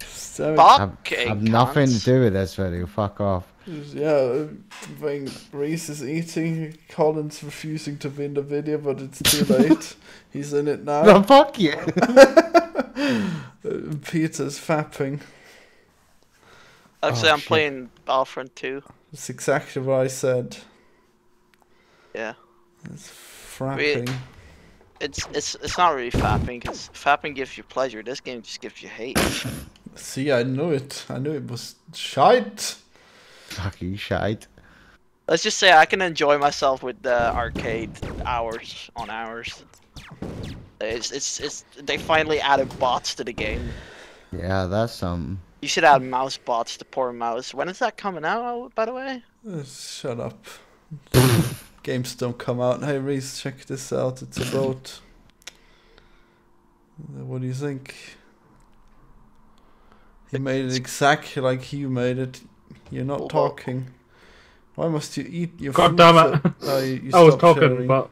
So, Fuck. I've, I've nothing to do with this video. Fuck off. yeah, when Reese is eating, Colin's refusing to be in the video, but it's too late. He's in it now. No, fuck you. Peter's fapping. Actually, Oh, I'm shit. playing Battlefront 2. That's exactly what I said. Yeah. It's frapping. It's it's it's not really fapping because fapping gives you pleasure. This game just gives you hate. See, I knew it. I knew it was shite. Fucking shite. Let's just say I can enjoy myself with the arcade hours on hours. It's it's it's they finally added bots to the game. Yeah, that's something. You should add mouse bots to poor mouse. When is that coming out? By the way. Uh, shut up. Games don't come out. Hey, Reese, check this out. It's about. Uh, What do you think? He made it exactly like you made it. You're not Well, talking. Why must you eat your God food damn so- it. Oh, you, you I was stopped talking, sharing. but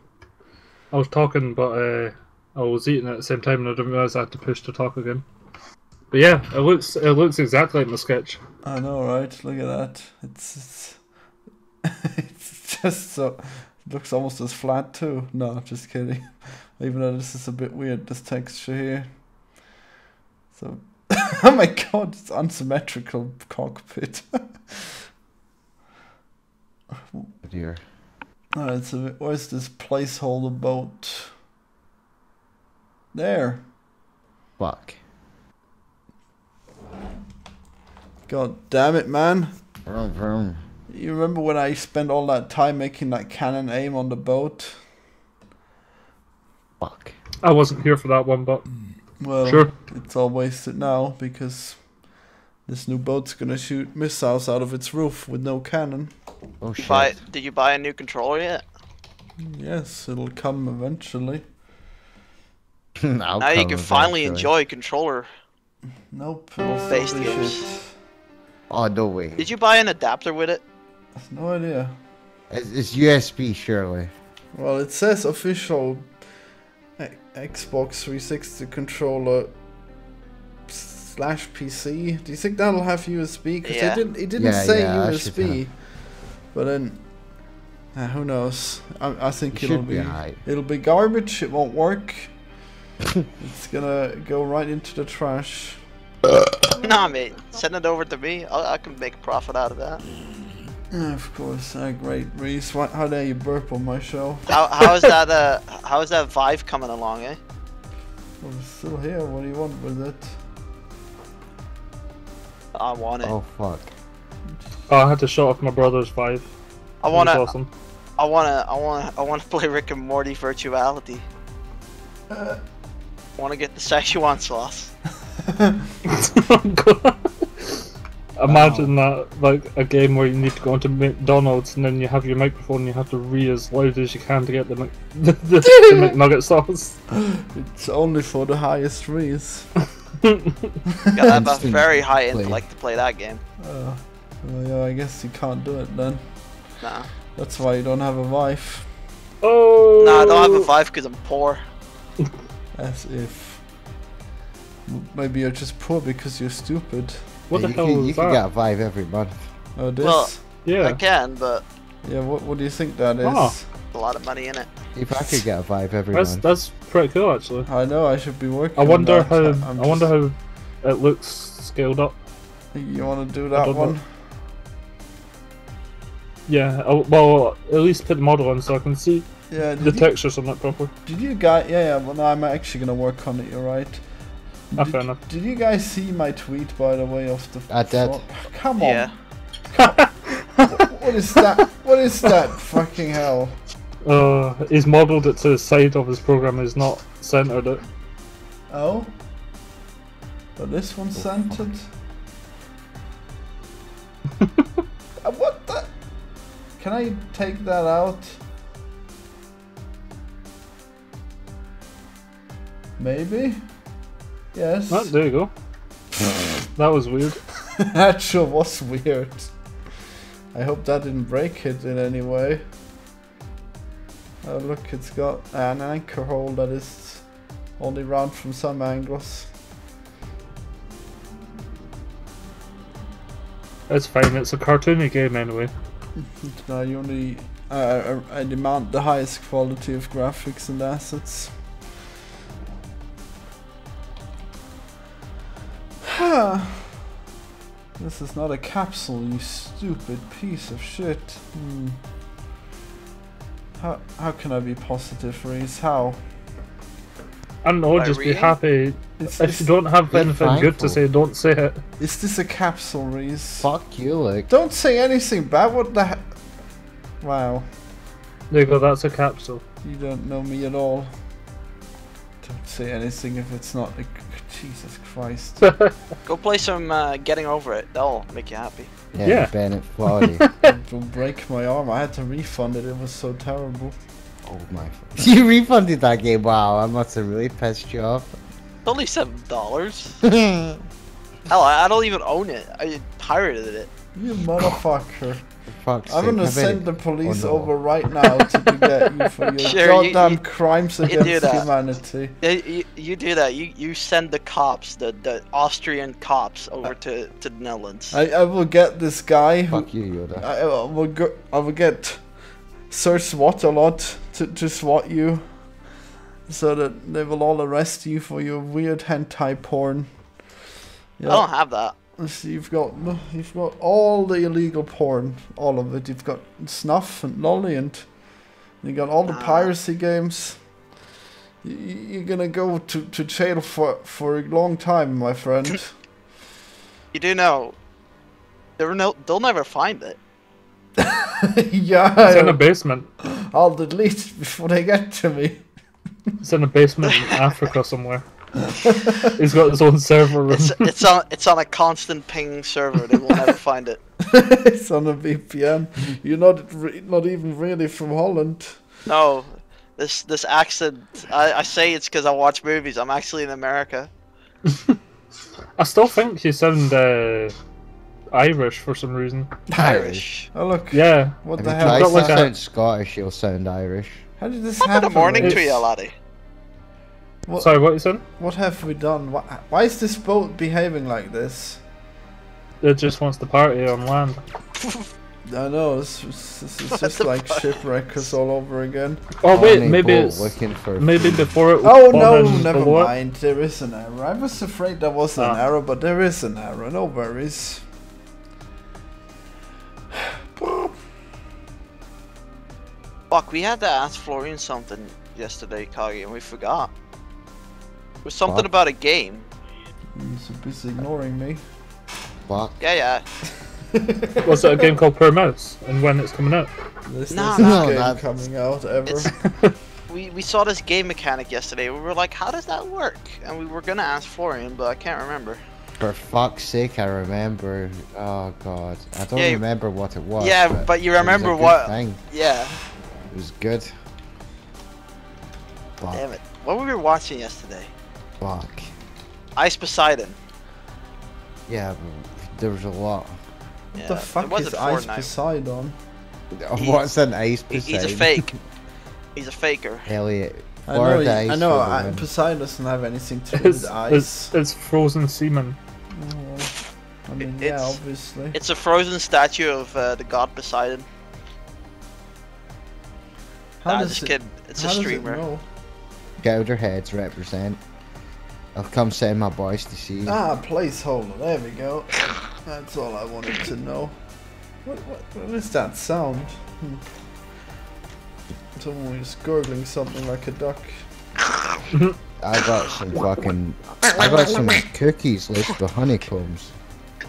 I was talking, but uh, I was eating at the same time, and I didn't realize I had to push to talk again. But yeah, it looks it looks exactly like my sketch. I know, right? Look at that. It's it's, it's just so. Looks almost as flat too. No, just kidding. Even though this is a bit weird, this texture here. So, oh my god, it's unsymmetrical cockpit. Dear. oh, it's a bit, where's this placeholder boat? There. Fuck. God damn it, man. Vroom, vroom. You remember when I spent all that time making that cannon aim on the boat? Fuck. I wasn't here for that one, but Well, Sure. it's all wasted now because this new boat's gonna shoot missiles out of its roof with no cannon. Oh shit. buy did you buy a new controller yet? Yes, it'll come eventually. I'll now you come can finally enjoy controller. Nope, it'll Based games. shit. Oh no way. Did you buy an adapter with it? I've no idea. It's, it's USB surely. Well, it says official Xbox 360 controller slash PC. Do you think that'll have USB? Because Yeah. it didn't. It didn't Yeah, say yeah, USB. But then, uh, who knows? I, I think It it'll be. be alright. It'll be garbage. It won't work. it's gonna go right into the trash. Nah, mate. Send it over to me. i I can make a profit out of that. Yeah, of course. Uh, great, Reese. Why, how dare you burp on my show? How how is that uh how is that Vive coming along, eh? Well, it's still here. What do you want with it? I want it. Oh fuck. oh, I had to shut off my brother's five. I wanna awesome. I wanna I wanna I wanna play Rick and Morty virtuality. Uh, I wanna get the Szechuan sauce. Imagine that, like a game where you need to go into McDonald's and then you have your microphone and you have to read as loud as you can to get the, Mc- the, the, the McNugget sauce. it's only for the highest Reese. Gotta have a very high play. intellect to play that game. Uh, well, yeah, I guess you can't do it then. Nah. That's why you don't have a wife. Oh! Nah, I don't have a wife because I'm poor. As if. Maybe you're just poor because you're stupid. What Yeah, the you hell can, is you that? can get a Vive every month. Oh, this? Well- I can, but yeah, what, what do you think that is? Ah. a lot of money in it. If I could get a Vive every That's month. that's pretty cool actually. I know, I should be working I wonder how I'm I wonder how it looks scaled up. You want to do that don't know. one? Yeah. I'll, well, at least put the model on so I can see Yeah, the you, textures on it properly. did you guys... Yeah, yeah, well, no, I'm actually going to work on it, you're right. Did, fair enough. did you guys see my tweet, by the way, of the... I did. fro- Come on. Yeah. What is that? What is that? Fucking hell. Uh, he's modelled it to the side of his program. He's not centered it. Oh? But this one's centered? Uh, what the? Can I take that out? Maybe? Yes. Oh, there you go. that was weird. that sure was weird. I hope that didn't break it in any way. Oh look, it's got an anchor hole that is only round from some angles. It's fine. It's a cartoony game anyway. Now you only uh, I demand the highest quality of graphics and assets. This is not a capsule, you stupid piece of shit. Hmm. How how can I be positive, Reese? How? I don't know. By Just be happy. Is If this, you don't have Be anything good to say, don't say it. is this a capsule, Reese? Fuck you, like. Don't say anything bad. What the? he- Wow. There you go. That's a capsule. You don't know me at all. Don't say anything if it's not like Jesus Christ. Go play some uh, Getting Over It. That'll make you happy. Yeah, Yeah. Bennett Foddy. Don't break my arm. I had to refund it. It was so terrible. oh my. You refunded that game. Wow, I must have really pissed you off. It's only seven dollars. Hell, I I don't even own it. I pirated it. You motherfucker. For fuck's I'm sake, gonna send the police no. over right now to get you for your Sure, goddamn you- crimes you do against humanity. You, you do that. You you send the cops, the, the Austrian cops, over uh, to, to the Netherlands. I, I will get this guy who Fuck you, Yoda. I, I will go, I will get Sir Swat a lot to, to swat you so that they will all arrest you for your weird hentai porn. I don't have that. So you've got you've got all the illegal porn, all of it. You've got snuff and lolly, and you got all the Ah. piracy games. Y- y- You're gonna go to, to jail for for a long time, my friend. You do know. They're no, they'll never find it. yeah, It's in a I'll, basement. I'll delete it before they get to me. It's in a basement in Africa somewhere. He's got his own server room. It's it's on it's on a constant ping server. They will never find it. it's on a VPN. You're not re- not even really from Holland. No, this this accent. I, I say it's because I watch movies. I'm actually in America. I still think you sound uh, Irish for some reason. Irish. Oh look, Yeah, what If the hell? tries got to like a- sound Scottish, you'll sound Irish. How did this Top of happen? the morning Reece? to you, laddie. What, sorry, what you said? what have we done? Why, why is this boat behaving like this? It just wants to party on land. I know it's, is- this is What just like shipwreckers all over again. Oh wait, Only maybe boat it's looking for maybe food. before it. Oh spawned no, in never below mind. There is an error. I was afraid there was an Ah. error, but there is an error. No worries. Fuck, we had to ask Florian something yesterday, Kagi, and we forgot. It was something What? about a game. He's so busy ignoring me. Fuck. Yeah, yeah. Was it a game called Poor Mouse? And when it's coming out? This No, is no. game No, coming out ever. We we saw this game mechanic yesterday. We were like, how does that work? And we were gonna ask Florian, but I can't remember. For fuck's sake, I remember. Oh god, I don't Yeah, remember what it was. Yeah, but you it was a remember good what- Thing. Yeah. It was good. Fuck. Damn it. What were we watching yesterday? Fuck. Ice Poseidon. Yeah, but there was a lot. What Yeah, the fuck is Ice Fortnite. Poseidon? He's- What's an ice Poseidon? He's a fake. He's a faker. Elliot. I know, Florida I know I. Poseidon doesn't have anything to do It's, with it's, ice. it's frozen semen. Oh, I mean, It- yeah, obviously. It's a frozen statue of uh, the god Poseidon. How Nah, does just it- kidding. It's a does it streamer. know? Gouder heads represent. I'll come send my boys to see. you. Ah, placeholder. There we go. That's all I wanted to know. What, what, what is that sound? Hmm. Someone is gurgling something like a duck. I got some fucking. I got some cookies laced with honeycombs.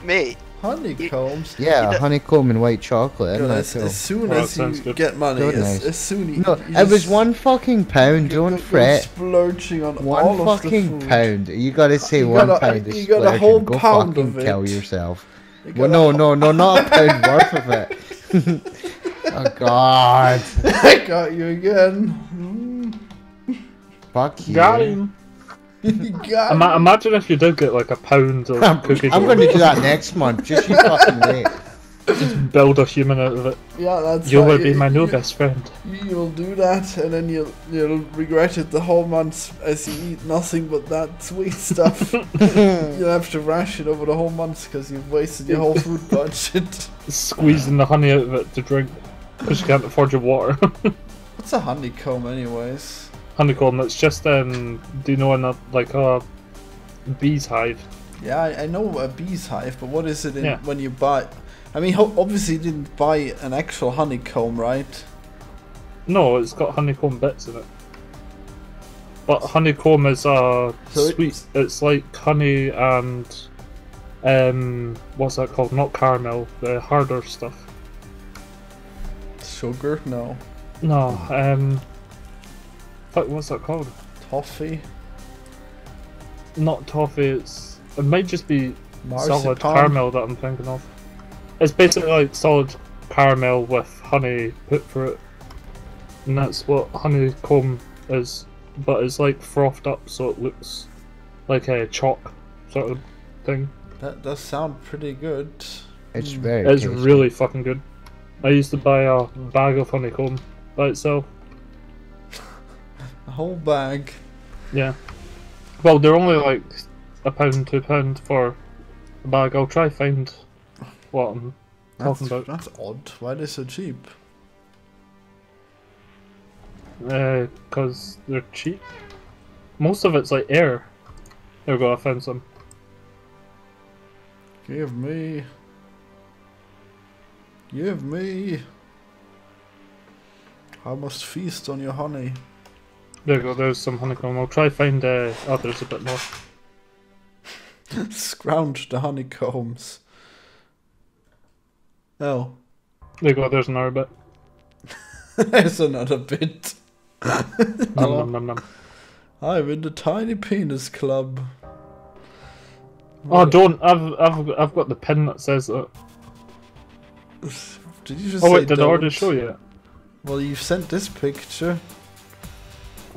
Mate, Honeycombs. Yeah, You know- honeycomb and white chocolate. Isn't that as, cool? as soon that as you good. get money, as, nice. as soon you, No, you it was one fucking pound. you Don't fret. You're splurging on One all of the fucking food. pound. You gotta say You one got a- pound is you got a whole Go pound fucking of kill yourself. You Well, no, no, no, not a pound worth of it. oh God! I got you again. Fuck you. Got him. You got Ima- imagine if you did get like a pound of I'm, cookies. I'm going to do that next month. Just you fucking wait. Just build a human out of it. Yeah, that's You right. will be my new you- best friend. You'll do that, and then you'll you'll regret it the whole month as you eat nothing but that sweet stuff. you'll have to ration over the whole month because you've wasted your whole food budget. Squeezing the honey out of it to drink because you can't afford your water. What's a honeycomb, anyways? Honeycomb. It's just um. Do you know in a like a bee's hive? Yeah, I, I know a bee's hive, but what is it in, Yeah. when you buy? I mean, obviously you didn't buy an actual honeycomb, right? No, it's got honeycomb bits in it. But honeycomb is uh So sweet. it's- It's like honey and um what's that called? Not caramel, the harder stuff. Sugar? No. No, um fuck what's that called? Toffee? Not toffee, it's it might just be solid Marzipan? caramel that I'm thinking of. It's basically like solid caramel with honey put through it. And that's what honeycomb is. But it's like frothed up so it looks like a chalk sort of thing. That does sound pretty good. It's very. It's tasty. really fucking good. I used to buy a bag of honeycomb by itself. A whole bag. Yeah. Well, they're only like a pound, two pound for a bag. I'll try find what I'm That's, talking about. that's odd. Why are they so cheap? Uh, because they're cheap. Most of it's like air. There we go, I found some. Give me. Give me. I must feast on your honey. There we go, there's some honeycomb. I'll try find uh, others a bit more. Scrounge the honeycombs. Oh, There you go, there's another bit. there's another bit. Nom, nom, nom, nom. I'm in the tiny penis club. Oh, don't! I've, I've, I've got the pin that says that. Did you just Oh wait, did I already show you? Well, you've sent this picture.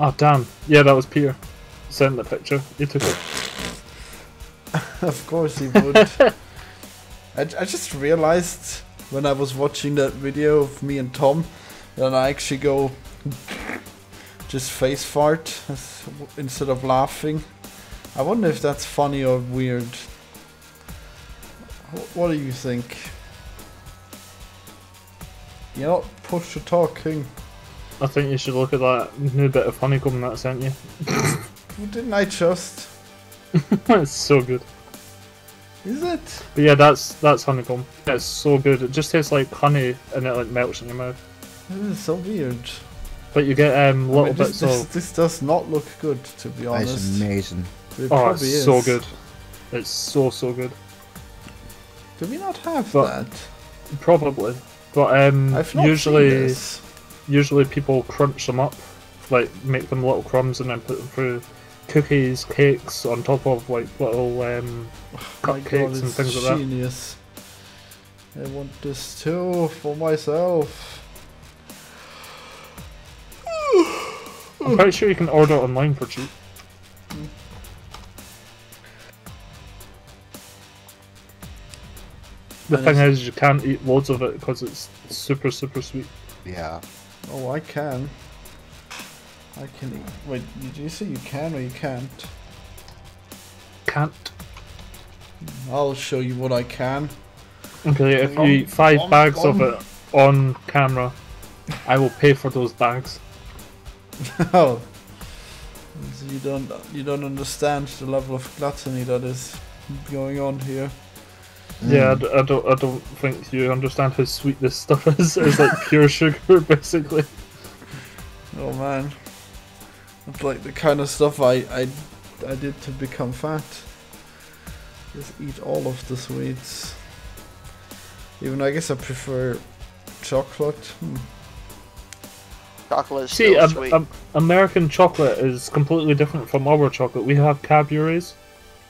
Oh damn! Yeah, that was Peter. Sent the picture. He took it. of course he would. I, I just realized when I was watching that video of me and Tom that I actually go just face fart instead of laughing. I wonder if that's funny or weird. What do you think? You're not push to talking. I think you should look at that new bit of honeycomb that I sent you. Who didn't I trust? it's so good. Is it? But yeah, that's that's honeycomb. It's so good. It just tastes like honey and it like melts in your mouth. This is so weird. But you get um I little mean, this, bits this, of this does not look good, to be honest. It's amazing. It oh, probably it's so good. It's so so good. Do we not have But- that? Probably, but um I've not usually seen this. Usually people crunch them up, like make them little crumbs and then put them through cookies, cakes on top of like little um My God, cupcakes and it's things like that. genius. I want this too for myself. I'm pretty sure you can order it online for cheap. The And thing is, you can't eat loads of it because it's super, super sweet. Yeah. Oh, I can. I can eat. Wait, did you say you can or you can't? Can't. I'll show you what I can. Okay, if you eat five om, bags om. of it on camera, I will pay for those bags. oh. You don't you don't understand the level of gluttony that is going on here. Yeah, I Mm. don't. I don't think you understand how sweet this stuff is. It's like pure sugar, basically. Oh man. It's like the kind of stuff I, I, I did to become fat. Just eat all of the sweets. Even I guess I prefer chocolate. Hmm. Chocolate is See, still um, sweet. um, American chocolate is completely different from our chocolate. We have Cadbury's,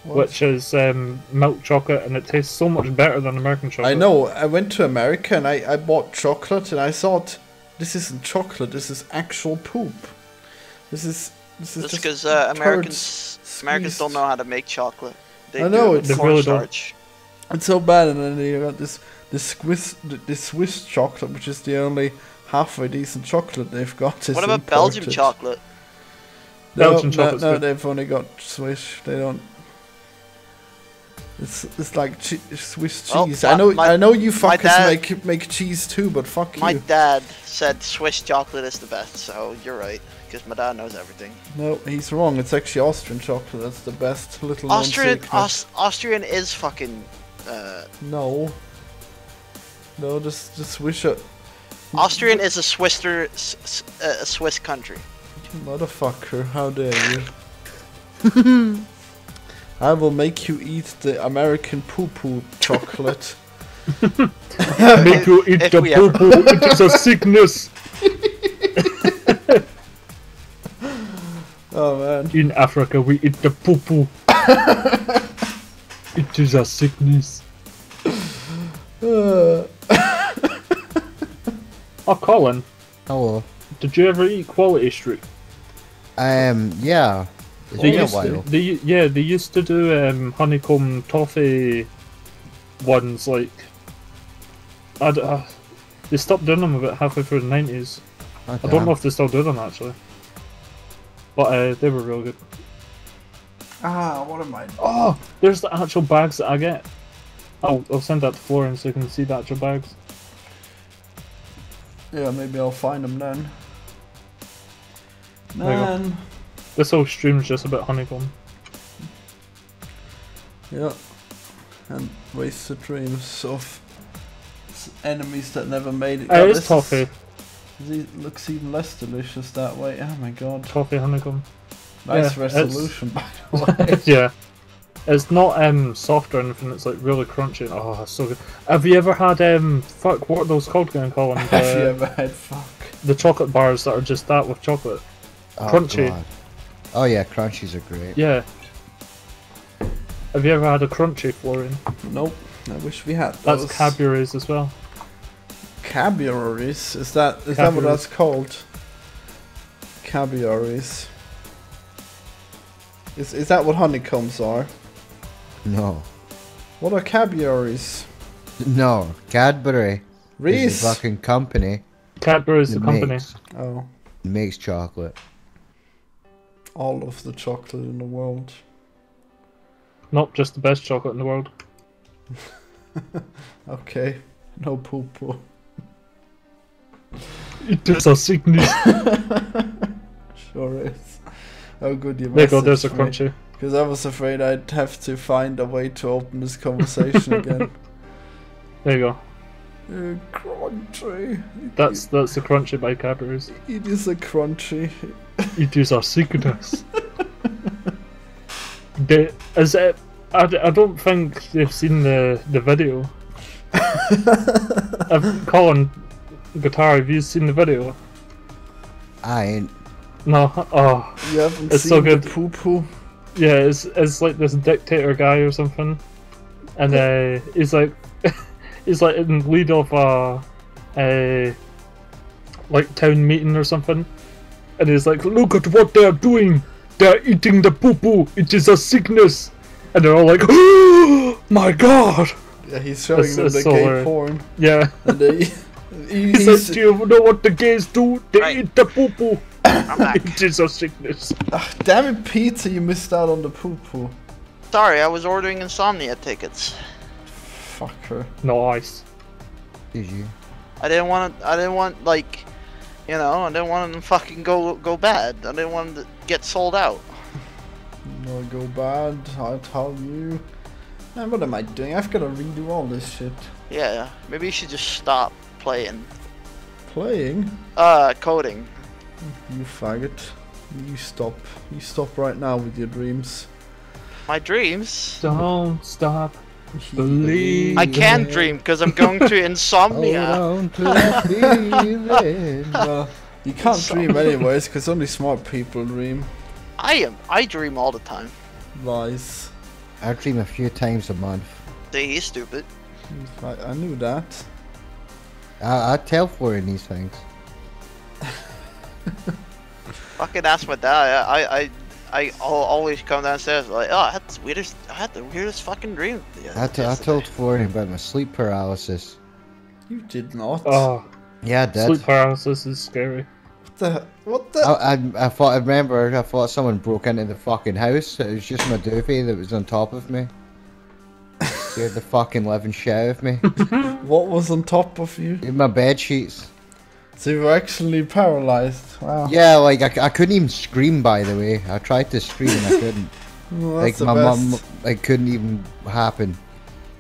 What? which is um, milk chocolate, and it tastes so much better than American chocolate. I know. I went to America and I, I bought chocolate and I thought this isn't chocolate. This is actual poop. This is this is just because uh, turds Americans Americans don't know how to make chocolate. They I know, it it's- with They really don't. It's so bad, and then you got this this Swiss this Swiss chocolate, which is the only halfway decent chocolate they've got. What about Belgium chocolate? No, Belgian no, no, good. they've only got Swiss. They don't. It's it's like che- Swiss cheese. my- I know my- I know you my fuckers dad- make make cheese too, but fuck My you. My dad said Swiss chocolate is the best, so you're right, because my dad knows everything. No, he's wrong. It's actually Austrian chocolate. That's the best little Austrian. Aus- Austrian is fucking. Uh, No. No, just just Swiss. uh, Austrian is a Swisser, s- s- uh, a Swiss country. Motherfucker, how dare you? I will make you eat the American poo poo chocolate. Make you eat if the poo poo. It is a sickness. oh man. In Africa, we eat the poo poo. it is a sickness. Uh, Oh, Colin, Hello. did you ever eat Quality Street? Um, yeah. It's They been a used to, they, yeah, they used to do um, honeycomb toffee ones like. I d- uh, they stopped doing them about halfway through the nineties. I don't know if they still do them actually, but uh, they were real good. ah, what am I? Oh, there's the actual bags that I get. I'll, I'll send that to Florian so you can see the actual bags. Yeah, maybe I'll find them then. There you go. Man. This whole stream's just about honeycomb. Yeah. And wasted dreams of enemies that never made it. It's this toffee, is- It looks even less delicious that way. Oh my god. toffee honeycomb. Nice Yeah, resolution, by the way. yeah. It's not um soft or anything, it's like really crunchy. Oh, it's so good. Have you ever had um fuck what are those called again, Colin? Have you The, ever had fuck? the chocolate bars that are just that with chocolate. Oh, crunchy. God. Oh yeah, crunchies are great. Yeah. Have you ever had a crunchy Florian? Nope. I wish we had Those. That's those. Cadbury's as well. Caviaries? Is that is that what that's called? Caviaries. Is is that what honeycombs are? No. What are caviaries? No. Cadbury is Reese. a fucking company Cadbury's the company. makes, Oh, makes chocolate. All of the chocolate in the world. Not just the best chocolate in the world. Okay. No poo poo. It is a sickness. Sure is. Oh, good you there go, there's a crunchy. Because I was afraid I'd have to find a way to open this conversation again. There you go. Uh, crunchy. That's that's the crunchy by Cadbury's. It is a crunchy. It is a sickness. the, is it, I, d- I don't think they've seen the, the video. I've, Colin, guitar, have you seen the video? I ain't. No. Oh, You haven't It's seen so the good. poo poo? yeah. It's it's like this dictator guy or something, and uh, he's like, he's like in the lead of a, a, like town meeting or something, and he's like, look at what they're doing. They're eating the poo poo. It is a sickness, and they're all like, oh my god. Yeah, he's showing It's- them it's the so gay hilarious. porn. Yeah. And they, he- He's he's, like, do you know what the gays do? They Right. eat the poo poo. I'm back. it is a sickness. Ah, damn it, Peter, you missed out on the poo poo. Sorry, I was ordering insomnia tickets. Fucker. Nice. Did you? I didn't want to. I didn't want like, you know, I didn't want them to fucking go go bad. I didn't want them to get sold out. No go bad, I'll tell you. Man, what am I doing? I've gotta redo all this shit. Yeah, maybe you should just stop playing. Playing? Uh, coding. You faggot. You stop. You stop right now with your dreams. My dreams. Don't stop. Believe. I can't Yeah. dream because I'm going to Hold insomnia. on to that feeling. Well, you can't dream anyways, because only smart people dream. I am. I dream all the time. Lies. I dream a few times a month. See, he's stupid. I, I knew that. I, I tell Florian these things. Fucking ask my dad. I, I, I al- always come downstairs like, oh, I had the weirdest, I had the weirdest fucking dream. the other- I, t- I told Florian about my sleep paralysis. You did not. Oh, Yeah, I did. sleep paralysis is scary. What the? What the? I, I, I thought I remember I thought someone broke into the fucking house. It was just my doofy that was on top of me. Scared the fucking living shit out of me. What was on top of you? In my bed sheets. So you were actually paralyzed. Wow. Yeah, like I couldn't even scream. By the way, I tried to scream and I couldn't. Well, like the my best. mum, it couldn't even happen.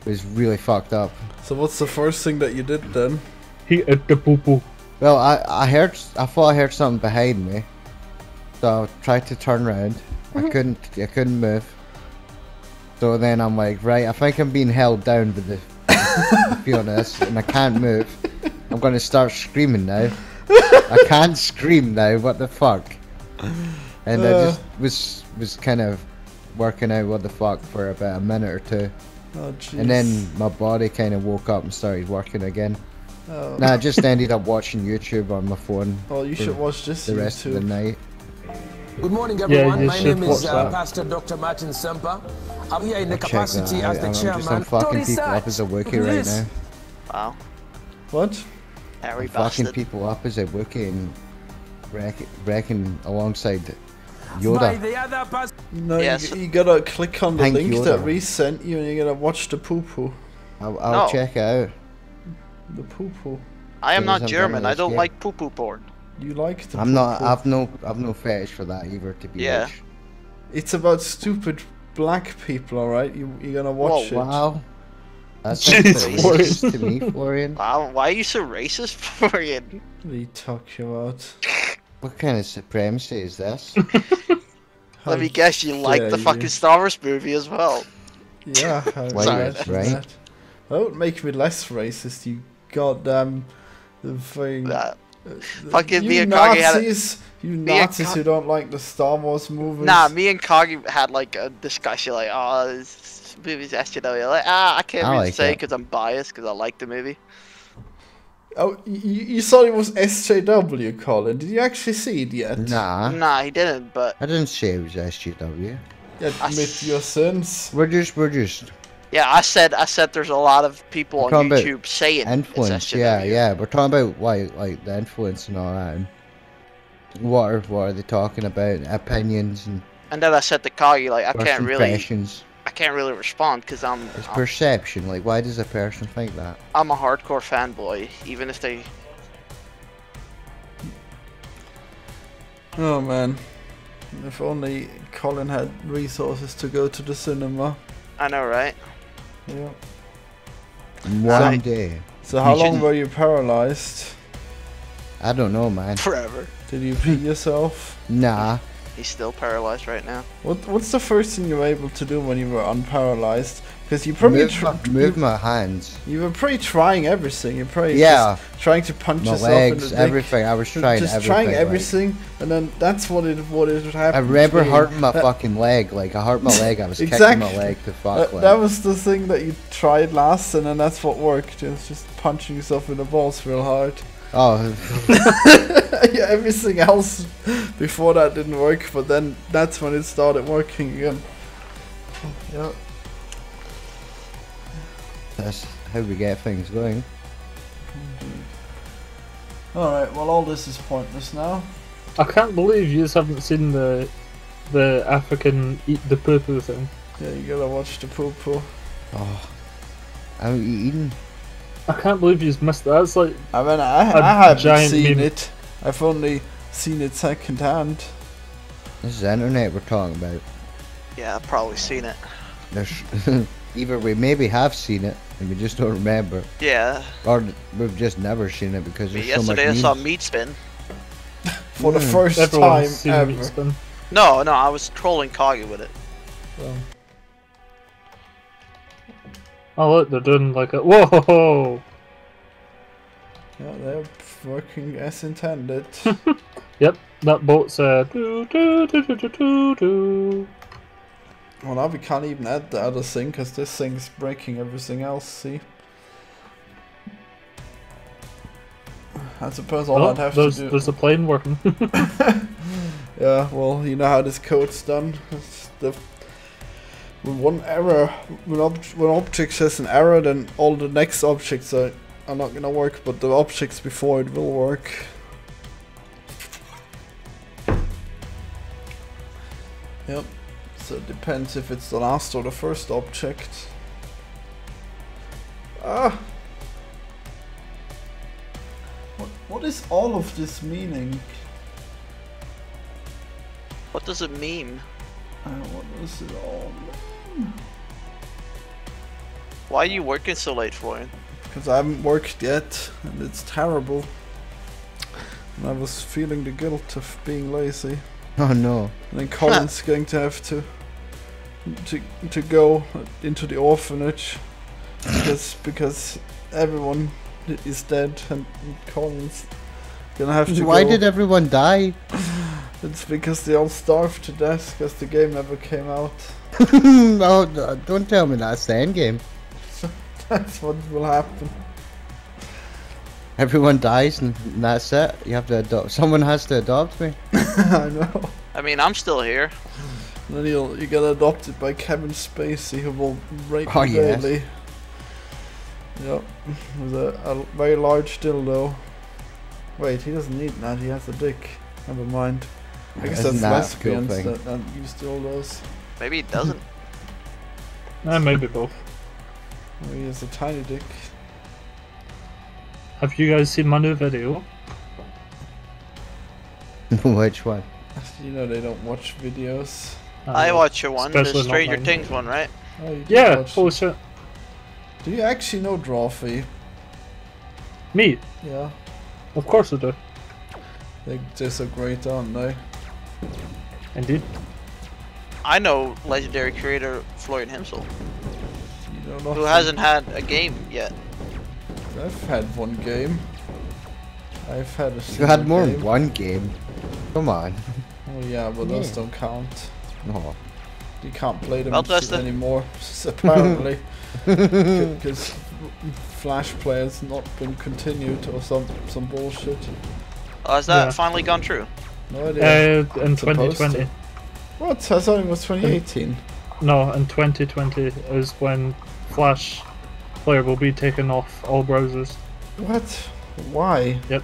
It was really fucked up. So what's the first thing that you did then? He ate the poo poo. Well, I I heard I thought I heard something behind me, so I tried to turn around. I mm-hmm. couldn't I couldn't move. So then I'm like, right, I think I'm being held down with the feeling this, and I can't move. I'm gonna start screaming now. I can't scream now. What the fuck? And I Uh. just was was kind of working out what the fuck for about a minute or two, Oh jeez. and then my body kind of woke up and started working again. Oh. Nah, I just ended up watching YouTube on my phone Oh, you should watch this the rest of the night. Good morning, everyone. you My name is uh. Pastor Dr. Martin Ssempa. I'm here in the Check capacity as the I'm just chairman. I'm fucking people up Sachs. as a wiki Look at right now. Wow, What? Harry Fucking bastard. people up as a wiki and wreck, wrecking alongside By Yoda. the other person. No, Yes. you, you gotta click on the Thank link Yoda. that we sent you, and you gotta watch the poo poo. I'll, I'll No. check it out. The poo poo. I am not German. I don't game. like poo poo porn. You like the I'm not. poo-poo. I've no. I've no fetish for that either. To be honest. Yeah. honest. It's about stupid black people, alright? You you gonna watch Whoa, it. Wow. That's Jeez, racist to me, Florian. Wow, why are you so racist, Florian? What are you talking about? What kind of supremacy is this? Let me guess, you like dare the you. fucking Star Wars movie as well. Yeah, how Why dare you- you right? that? Don't make me less racist, you goddamn the thing. Uh, fucking you me and Kage had a- Nazis, you Nazis Ka- who don't like the Star Wars movies. Nah, me and Kagi had like a discussion, like, oh, this movie's SJW. Like, ah, I can't I really like say because I'm biased because I like the movie. Oh, you, you thought it was SJW, Colin? Did you actually see it yet? Nah. Nah, he didn't, but I didn't say it was SJW. Admit your sins. We're just. We're just yeah, I said, I said there's a lot of people We're on YouTube saying influence. it's Yeah, SJW. yeah. We're talking about why, like the influence and all that. And what are what are they talking about? Opinions and And then I said to Kagi, like, I can't really, impressions. I can't really respond because I'm, It's I'm, perception. Like, why does a person think that? I'm a hardcore fanboy, even if they. Oh man. If only Colin had resources to go to the cinema. I know, right? Yeah. One day. So how long were you paralyzed? I don't know, man. Forever. Did you beat yourself? Nah. He's still paralyzed right now. What What's the first thing you were able to do when you were unparalyzed? Because you probably Move, tr- my, move you, my hands. you were probably trying everything. You're probably Yeah. just trying to punch My yourself in legs, the dick. everything. I was trying just everything. trying like- everything, and then that's what it what it would happen. I remember to hurting my That- fucking leg. Like, I hurt my leg. I was kicking my leg to fuck. That, like. that was the thing that you tried last, and then that's what worked. It was just punching yourself in the balls real hard. Oh, yeah, everything else before that didn't work, but then that's when it started working again. Yeah. that's how we get things going. Mm-hmm. Alright, well, all this is pointless now. I can't believe you just haven't seen the the African eat the poo poo thing. Yeah, you gotta watch the poo poo. Oh, I'm eating. I can't believe you just missed that. It's like I mean, I, A I haven't giant seen meme. it. I've only seen it second hand. This is the internet we're talking about. Yeah, I've probably seen it. There's either we maybe have seen it and we just don't remember, Yeah. or we've just never seen it because I mean, there's so much yesterday I saw. Meat Spin. For the Mm. first time everyone's seen ever. Meat Spin. No, no, I was trolling Kagi with it. So. Oh look, they're doing like a whoa. Yeah, they're working as intended. Yep, that boat's uh. doo, doo, doo, doo, doo, doo, well, now we can't even add the other thing, because this thing's breaking everything else, see? I suppose all Oh, I'd have to do... there's a plane working. Yeah, well, you know how this code's done. It's the when one error, when, ob- when object has an error, then all the next objects are, are not gonna work, but the objects before it will work. Yep. So it depends if it's the last or the first object. Ah. What what is all of this meaning? What does it mean? Uh, what does it all mean? Why are you working so late, Florian? Because I haven't worked yet, and it's terrible. And I was feeling the guilt of being lazy. Oh no. And then Colin's going to have to to to go into the orphanage because because everyone is dead and Colin's gonna have to Why go. did everyone die? It's because they all starved to death because the game never came out. oh, uh, no, don't tell me that's the end game. That's what will happen. Everyone dies and that's it. You have to adopt. Someone has to adopt me. I know. I mean, I'm still here. And then you'll you get adopted by Kevin Spacey, who will rape Oh, you yes. daily. Yep, with a, a very large dildo. Wait, he doesn't need that. He has a dick. Never mind. I guess Isn't that's that a cool lesbians thing? that, that use dildos. Maybe it doesn't. Eh, maybe both. Maybe he has a tiny dick. Have you guys seen my new video? Which one? You know they don't watch videos. I Uh, watch your one, the Stranger. Things one, right? Oh, Yeah, watch holy it. shit. Do you actually know Drawfee? Me? Yeah. Of course I do. They, they're so great, aren't they? Indeed. I know legendary creator Florian Himsl, You know who hasn't had a game yet. I've had one game. I've had a You had more game. than one game. Come on. Oh yeah, but those don't count. No. You can't play them Well, shit that's the- anymore, apparently. Because Flash Play has not been continued or some some bullshit. Oh, has that Yeah. finally gone true? No idea. Uh, in Supposed 2020. what? I thought it was 2018. No, in 2020 is when Flash Player will be taken off all browsers What? Why? Yep.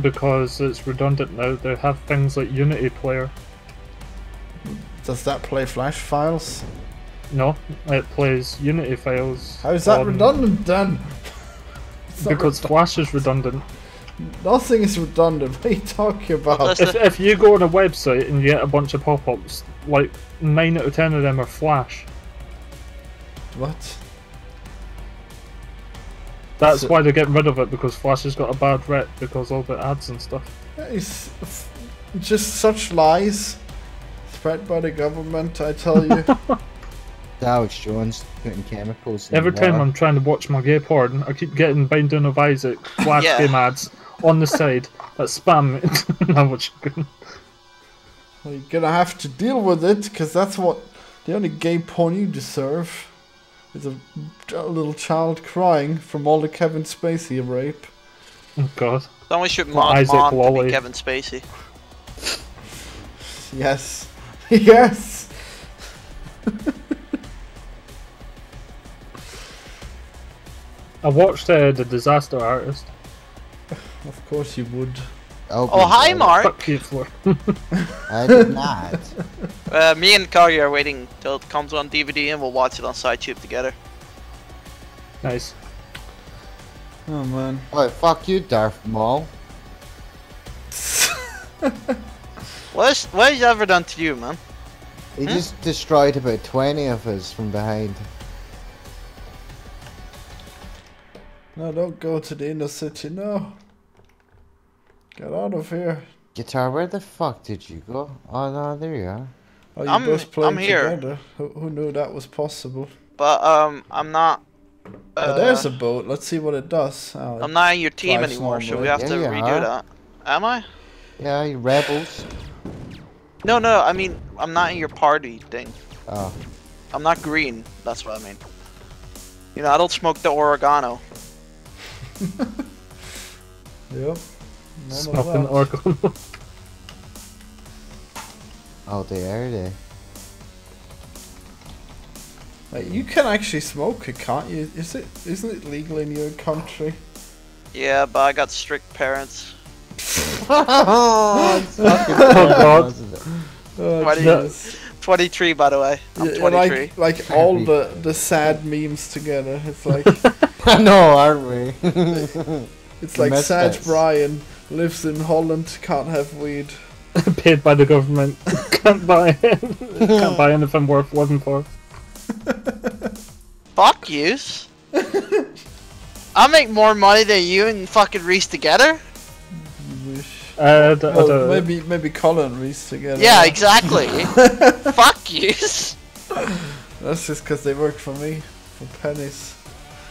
Because it's redundant now. They have things like Unity Player. Does that play Flash files? No, it plays Unity files. How is that on- redundant then? It's not Because Flash is redundant. Redundant. Nothing is redundant. What are you talking about? If, if you go on a website and you get a bunch of pop-ups, like 9 out of 10 of them are Flash. What? That's why they're getting rid of it, because Flash has got a bad rep because of the ads and stuff. It's f- just such lies spread by the government, I tell you. Alex Jones putting chemicals in Every time water. I'm trying to watch my gay porn, I keep getting Binding of Isaac Flash Yeah. game ads on the side that spam me. I'm well, you're gonna have to deal with it, because that's what the only gay porn you deserve is a, a little child crying from all the Kevin Spacey rape. Oh god. someone should Or mod Isaac mod to be Kevin Spacey. Yes. yes! I watched uh, The Disaster Artist. Of course you would. Oh, Oh, hi, God. Mark. Fuck you for. I did not. Uh, me and Kari are waiting till it comes on DVD and we'll watch it on SciTube together. nice. Oh man. oh, fuck you, Darth Maul. What is what has he ever done to you, man? He Hmm? just destroyed about 20 of us from behind. No, don't go to the inner city, no. Get out of here. Guitar, where the fuck did you go? Oh, no, there you are. Oh, you I'm- both playing I'm here. together. Who, who knew that was possible? But um, I'm not. Uh, oh, there's a boat. Let's see what it does. Oh, I'm not in your team anymore, so we have Yeah, to redo are. that. Am I? Yeah, you rebels. No, no. I mean, I'm not in your party thing. Oh, I'm not green. That's what I mean. You know, I don't smoke the oregano. Yep. None of Smoking that. Oracle. Oh, they are they. Like, uh, you can actually smoke it, can't you? Is it? Isn't it legal in your country? Yeah, but I got strict parents. oh, it's God. terrible, wasn't it? Oh, Why do you- 23, by the way. I'm Yeah, 23. like like all the the sad memes together. It's like I know, aren't we? it's like Messed Sag. Brian lives in Holland, can't have weed. Paid by the government. Can't buy it. Can't buy anything worth living for. Fuck yous. I make more money than you and fucking Reese together. Wish. Uh, d- I Well, don't- maybe maybe Colin and Reese together. Yeah, exactly. Fuck yous. That's just because they work for me for pennies.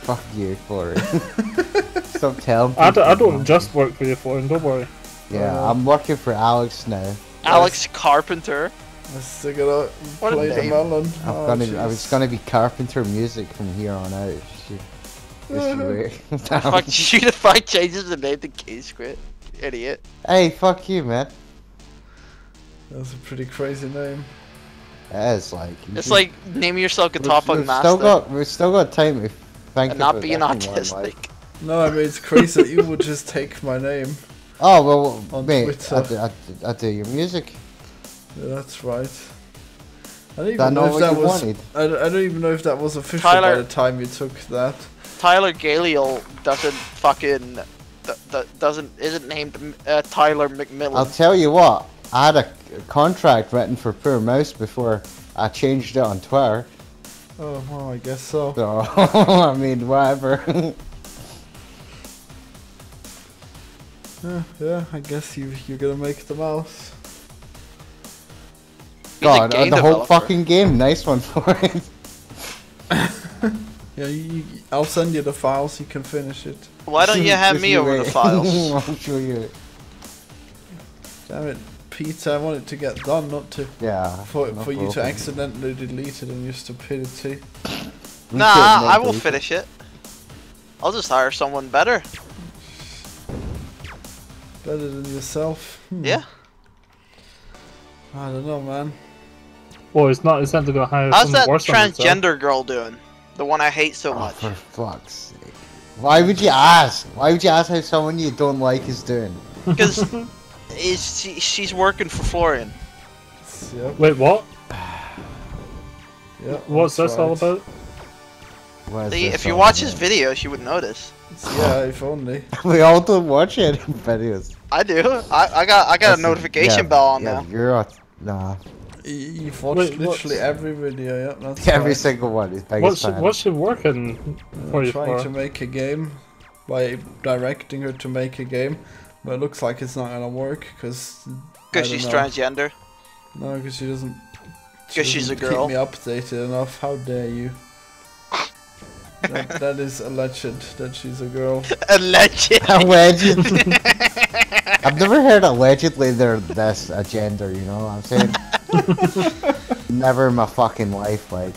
Fuck you for it. Stop telling I, d- I people, don't man. just work for you, Florian, don't worry. Yeah, Uh, I'm working for Alex now. Alex Carpenter. Let's stick it out and What a play the name. melon. I'm Oh, gonna, I was gonna be carpenter music from here on out. Shit. This is weird. Fuck you the fuck changes the name to K Squid. Idiot. hey, fuck you, man. That's a pretty crazy name. It is like. It's just- like naming yourself we've- Guitar we've Punk Still Master got, we've still got time to think and not about being that one, autistic. like- No, I mean it's crazy that you would just take my name. Oh well, On mate. Twitter. I, do- I, do- I do your music. Yeah, that's right. I don't I even know know if that was. wanted. I, don't- I don't even know if that was official by the time you took that. Tyler Glaiel doesn't fucking th- th- doesn't isn't named uh, Tyler McMillan. I'll tell you what. I had a contract written for Poor Mouse before I changed it on Twitter. Oh, well, I guess so. So I mean, whatever. Yeah, yeah, I guess you you're gonna make the mouse. He's a God, uh, game the whole fucking game. Nice one for it. Yeah, you, you, I'll send you the files. You can finish it. Why don't you have me over the wait. files? I'll show you. Damn it, Peter! I want it to get done, not to Yeah. for no for you to accidentally delete it in your stupidity. Nah, I will finish it. I'll just hire someone better. Better than yourself. Hmm. Yeah. I don't know, man. Well, it's not. It's not to go hire How's that worse transgender girl doing? The one I hate so Oh, much. for fuck's sake. Why would you ask? Why would you ask how someone you don't like is doing? Because is she, she's working for Florian. Yep. Wait, what? Yep. What's that's this all about? What is See, this if you watch his about? videos, you would notice. Yeah, if only. we all don't watch it videos. I do. I, I got I got a Listen, notification yeah, bell on yeah, now. You're a, nah. Y- You've watched Wait, literally what's- every video, yep, that's Every right. single one is biggest What's fan. what's she working uh, for I'm you trying for? to make a game by directing her to make a game, but it looks like it's not gonna work because Because she's transgender. No, because she doesn't. 'Cause she's a doesn't girl. Keep me updated enough. How dare you? that, that is alleged that she's a girl. Alleged. Allegedly. I've never heard allegedly they're this a gender, you know what I'm saying? never in my fucking life, like.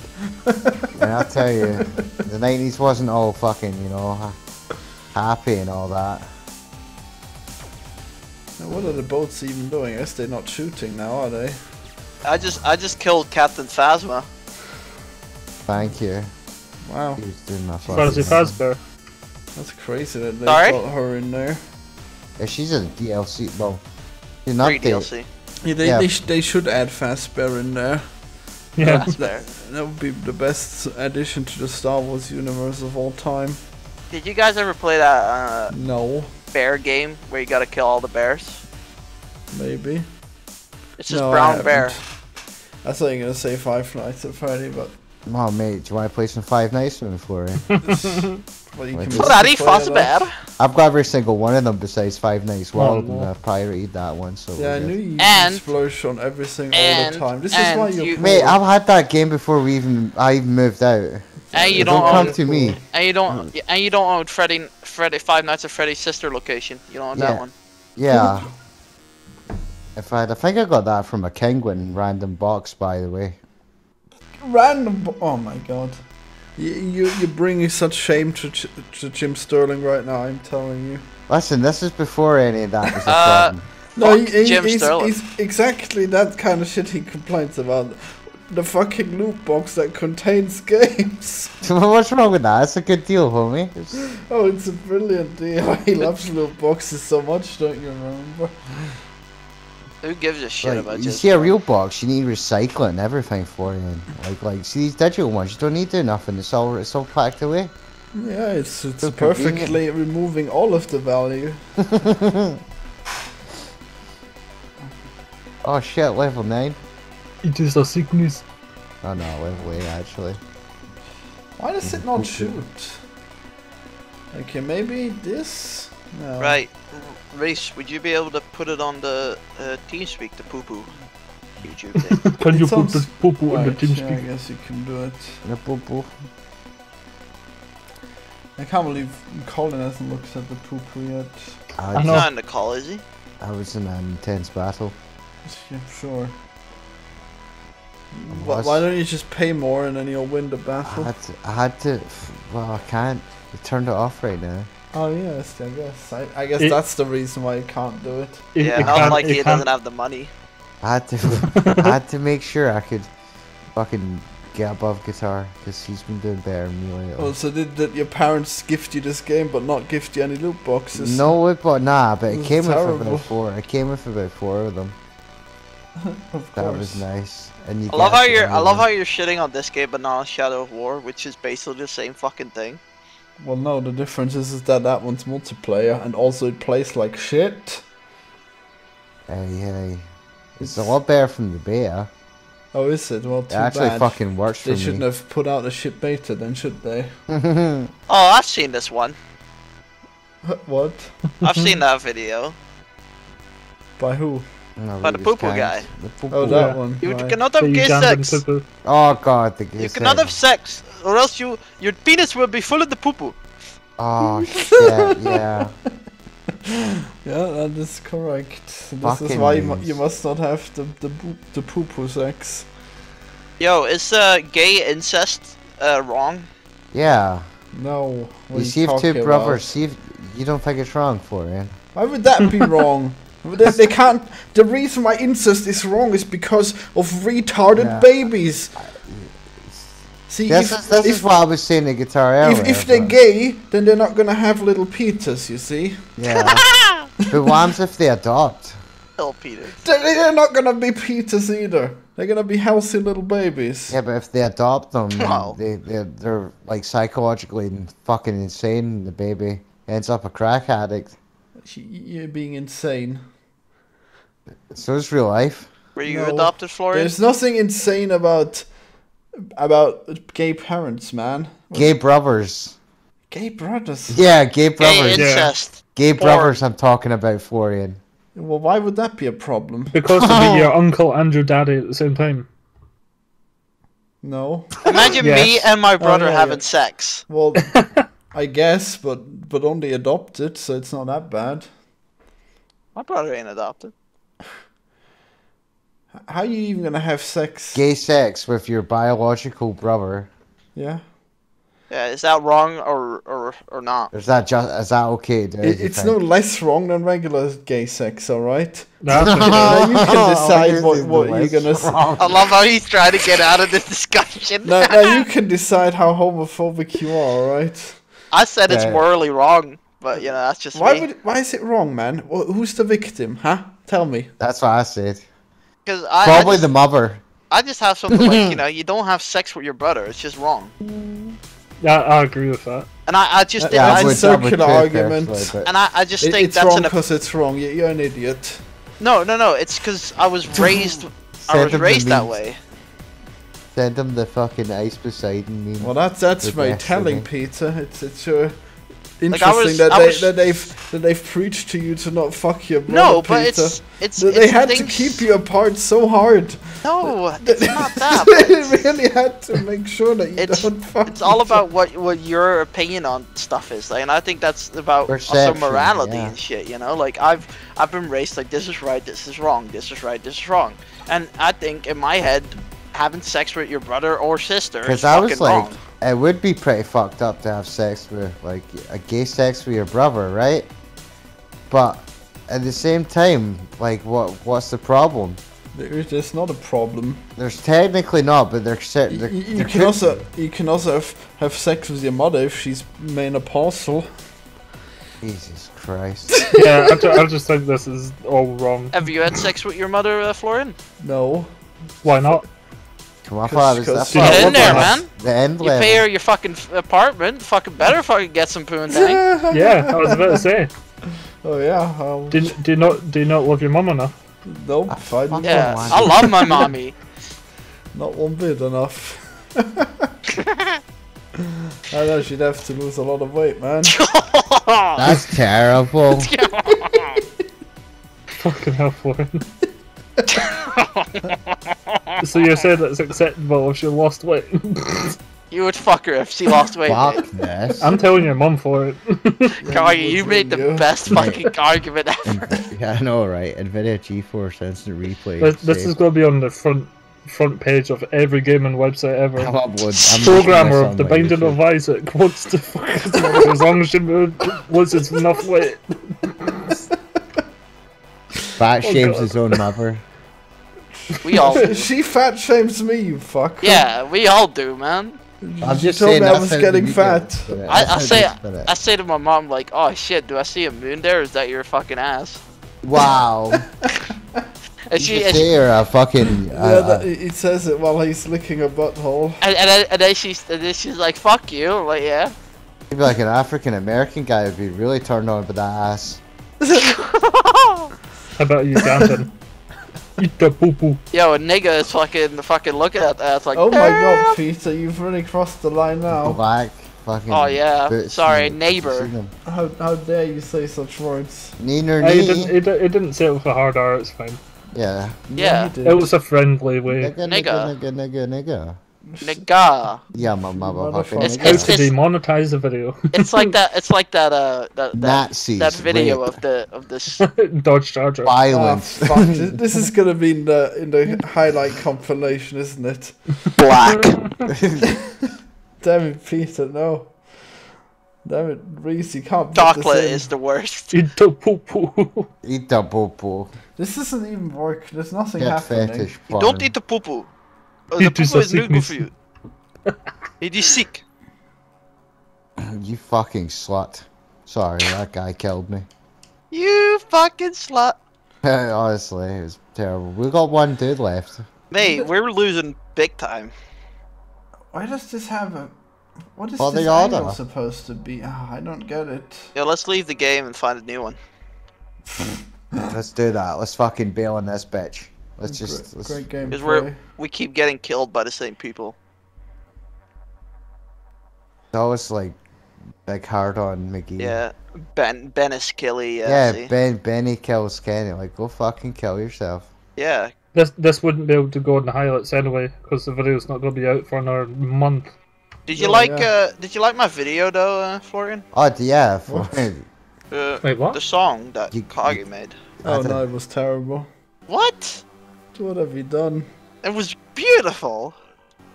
And I'll tell you, the 90s wasn't all fucking, you know, happy and all that. Now, what are the boats even doing? I guess they're not shooting now, are they? I just I just killed Captain Phasma. Thank you. Wow, He was doing my Fantasy fucking. That's crazy that they Sorry? got her in there. Yeah, she's a DLC. Well, she's not Free DLC. Yeah, they, Yeah. They, sh- they should add Fazbear in there. Yeah. That's. That would be the best addition to the Star Wars universe of all time. Did you guys ever play that uh, No, bear game where you gotta kill all the bears? maybe. It's just no, I brown bear. I thought you were gonna say Five Nights at Freddy, but Oh, mate, do you want to play some Five Nights with me, Florian? well, you Wait, can Freddy Freddy play that. Fazbear. I've got every single one of them besides Five Nights World, and no. I've pirated that one, so. Yeah, I we're knew good. you And- and, splurge on everything all the time. This is why you're you- Mate. I've had that game before we even I even moved out. And you don't don't come own, to me. and you don't hmm. and you don't own Freddy Freddy Five Nights at Freddy's sister location. You don't Yeah. that one. Yeah. In fact, I think I got that from a Penguin random box, by the way. Random. Bo- oh my god. You, you, you're bringing such shame to, Ch- to Jim Sterling right now, I'm telling you. Listen, this is before any of that was a Uh, problem. No, he, he- Jim he's, Sterling. he's exactly that kind of shit he complains about. The fucking loot box that contains games. What's wrong with that? It's a good deal, homie. It's- Oh, it's a brilliant deal. He loves loot boxes so much, don't you remember? Who gives a shit like, about you just see a real box, you need recycling everything for it. Like, like, see these digital ones, you don't need to do nothing. It's all, it's all packed away. Yeah, it's it's So convenient. perfectly removing all of the value. Oh shit, level nine. It is a sickness. Oh no, level eight actually. Why does it not shoot? Okay, maybe this? No. Right, Reese, would you be able to put it on the uh, TeamSpeak, the poo poo YouTube thing? Can you put the sounds- poo poo in the Right, team yeah, I guess you can do it. The poo poo. I can't believe Colin hasn't looked at the poo poo yet. I, I He's know. not in the call, is he? I was in an intense battle. Yeah, sure. Why, why don't you just pay more and then you'll win the I battle? had to, I had to, well, I can't. I turned it off right now. Oh yes, I guess. I, I guess It- that's the reason why you can't do it. It- yeah, it not like he doesn't have the money. I had to, I had to make sure I could fucking get above guitar because he's been doing better than me lately. Oh, so did, did your parents gift you this game but not gift you any loot boxes? No, it, but nah, but it This is came with terrible. about four. It came with about four of them. of That was nice. And you I love how you're I love how you're shitting on this game but not on Shadow of War, which is basically the same fucking thing. Well, no, the difference is, is that that one's multiplayer and also it plays like shit. Hey, hey. It's a lot better from the beta. Oh, is it? Well, too It actually bad. fucking works for They shouldn't me. have put out a shit beta then, should they? Oh, I've seen this one. what? I've seen that video. By who? No, By the really poo-poo guy. The poo-poo Oh, that Yeah. one. You right. cannot The have gay sex. poo-poo. Oh god, the gay You cannot have sex, or else you your penis will be full of the poo poo. Oh shit, yeah. Yeah, that is correct. This is why you, you must not have the the boo- the poo poo sex. Yo, is uh, gay incest uh, wrong? Yeah. No. what you see if two brothers, see if you don't think it's wrong for it. Why would that be wrong? They, they can't. The reason why incest is wrong is because of retarded Yeah. babies. See, This if, is this if, is what I was saying to guitar earlier. if, if they're gay, then they're not gonna have little Peters. You see, Yeah. but what if they adopt? Hell, Peter. they're, they're not gonna be Peters either. They're gonna be healthy little babies. Yeah, but if they adopt them, Wow. they they they're like psychologically fucking insane. The baby ends up a crack addict. You're being insane. So is real life. Were you No, adopted, Florian? There's nothing insane about about gay parents, man. Gay brothers. Gay brothers. Yeah, gay Gay brothers. Yeah. incest. Gay Porn. brothers. I'm talking about Florian. Well, why would that be a problem? Because to be your uncle and your daddy at the same time. No. Imagine Yes. me and my oh, brother yeah, having yeah. sex. Well, I guess, but but only adopted, so it's not that bad. My brother ain't adopted. How are you even gonna have sex? Gay sex with your biological brother. Yeah. Yeah, is that wrong or or or not? Is that just is that okay? It, it's no less wrong than regular gay sex, all right? That's Now okay. you can decide This what, is the what you're gonna say. wrong. I love how he's trying to get out of this discussion. Now, now you can decide how homophobic you are, all right? I said it's morally wrong, but you know that's just Why me. would why is it wrong, man? Who's the victim, huh? Tell me. That's what I said. Because I, I Probably just, the mother. I just have something like you know you don't have sex with your brother. It's just wrong. Yeah, I agree with that. And I, I just Yeah, I, I would- a I circular too, argument. and I, I just It- think it's that's wrong because it's wrong. You- You're an idiot. no no no. It's because I was raised I was raised that way. Send him the fucking ice Poseidon meme. Well, that's that's The very telling, isn't Peter. It's it's uh, Like, interesting was- that they was- that they've that they've preached to you to not fuck your brother, No, but Peter. it's it's That they it's had to keep you apart so hard. No, it's not that. they really had to make sure that you It's don't fuck. it's all about what what your opinion on stuff is like, and I think that's about also morality yeah. and shit. You know, like I've I've been raised like this is right, this is wrong, this is right, this is wrong, and I think in my head, having sex with your brother or sister is I fucking was like, wrong. It would be pretty fucked up to have sex with, like, a gay sex with your brother, right? But at the same time, like, what what's the problem? There- There's not a problem. There's technically not, but there's set. You, There, you- you there can could- also you can also have, have sex with your mother if she's menopausal. Jesus Christ. yeah, I, ju- I just think this is all wrong. Have you had sex with your mother, uh, Florian? No. Why not? Come on, I 'Cause- thought it was, I 'cause- thought Get in there, was man. The end You level. pay her your fucking f- apartment. Fucking better fucking get some poontang. Yeah, I was about to say. Oh yeah. Um, Do, do you not do you not love your mum enough? nope. Fine. Yeah, I love my mommy. Not one bit enough. I know she'd have to lose a lot of weight, man. That's terrible. Fucking hell, Florian. so you said it's acceptable if she lost weight? you would fuck her if she lost weight. Fuck this. I'm telling your mum for it. Cargy, you made the best fucking argument ever. yeah, I know, right? Nvidia GeForce Instant Replay. This, this is going to be on the front front page of every gaming website ever. I'm upload. I'm Programmer of the Binding YouTube. of Isaac wants to fuck as long as she moved, loses enough weight. Fat Oh, shames God. his own mother. We all do. she fat shames me, you fuck. Yeah, we all do, man. I'm just told saying me I that was getting fat. I, I say. I say to my mom like, oh shit, do I see a moon there? Is that your fucking ass? Wow. And she, you and, she- a fucking. Yeah, Uh, that, he says it while he's licking a butthole. and, and, then, and then she's and then she's like, fuck you. I'm like, yeah. maybe like an African American guy would be really turned on by that ass. How about Ugandan? Eat the poo poo. Yo, a nigga is fucking fucking looking at that. It's like, Oh my "Damn." god, Peter, you've really crossed the line now. Black fucking. Oh, yeah. Sorry, neighbor. How, how dare you say such words? Neener He knee. didn't, he, di- he didn't say it with a hard R, it's fine. Yeah. Yeah. he did. It was a friendly way. Nigga, nigga, Nigga. nigga, nigga, nigga. Nigga. Yeah, my motherfucking It's- How nigga. it's- to demonetize the video. It's like that. It's like that. Uh, that that, Nazis. that video rape, of the of this. Dodge Charger. Violence. fuck. this, this is gonna be in the in the highlight compilation, isn't it? Black. Damn it, Peter, no. Damn it, Reese, you can't Chocolate is the worst. Eat the poo poo. Eat the popo. This isn't even work. There's nothing Get happening. fetish porn. don't eat the poo poo. It the poo is poo a is not good for you. It is sick. You fucking slut. Sorry, that guy killed me. You fucking slut. Honestly, it was terrible. We got one dude left. Mate, we're losing big time. Why does this have a? What is Well, this they are angle though. supposed to be? Ah, I don't get it. Yeah, let's leave the game and find a new one. Let's do that. Let's fucking bail on this bitch. Let's just. great, Let's, great game. Because we're we keep getting killed by the same people. It's always like big hard on McGee. Yeah, Ben Bennis Killy. Yeah, Yeah, see? Ben Benny kills Kenny. Like, go fucking kill yourself. yeah. This this wouldn't be able to go in the highlights anyway, because the video's not going to be out for another month. Did you Oh, like yeah. uh Did you like my video though, uh, Florian? Oh yeah, for, What? Uh, Wait, what? the song that You- Kage you- made. Oh no, it was terrible. What? What have you done? It was beautiful.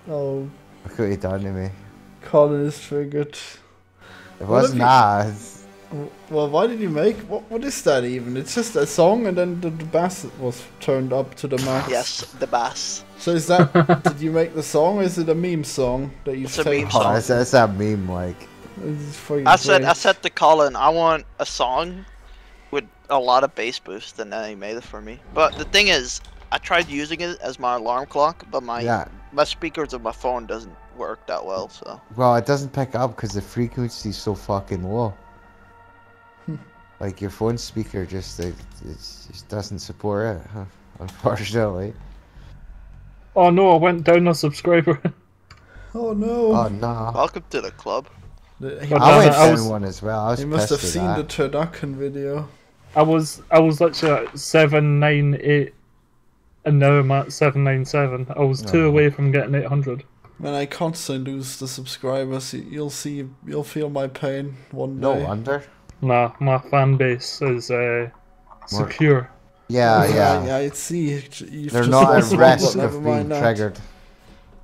Oh, look what you done to me. Colin is triggered. It was nice. have Well, why did you make? What? What is that even? It's just a song, and then the, the bass was turned up to the max. Yes, the bass. So is that? did you make the song? Or is it a meme song that you It's a taped? meme Oh, song. that's, that's that meme. Like, It's for your I said I said to Colin, I want a song with a lot of bass boost, and then he made it for me. But the thing is, I tried using it as my alarm clock, but my yeah. my speakers of my phone doesn't work that well. So Well, it doesn't pick up because the frequency's so fucking low. like your phone speaker just it, it's, just doesn't support it, huh, unfortunately. Oh no, I went down a subscriber. Oh no! Oh no! welcome to the club. The- he, I went down was- one as well. I was he must have pissed at seen the that. turducken video. I was I was literally at seven nine eight, and now I'm at seven nine seven. I was two Oh. away from getting eight hundred. When I constantly lose the subscribers, you'll see, you'll feel my pain one No day. wonder. Nah, my fan base is uh, secure. Yeah, yeah. yeah, I see. You've They're just not at lost risk never of being mind that. triggered.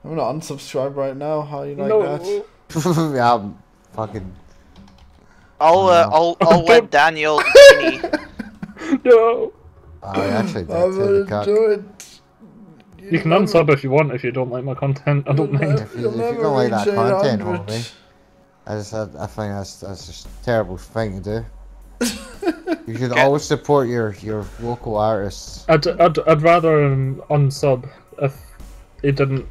I'm gonna unsubscribe right now. How you like no, that? yeah, I'm fucking. I'll uh, I'll I'll let Daniel No. I actually did I'm the gonna cock. do it. You can unsub if you want if you don't like my content. I don't mind. If you- if you don't like that content, homie. I just, I, I think that's that's just a terrible thing to do. you should Okay. always support your your local artists. I'd, I'd, I'd rather um, unsub if it didn't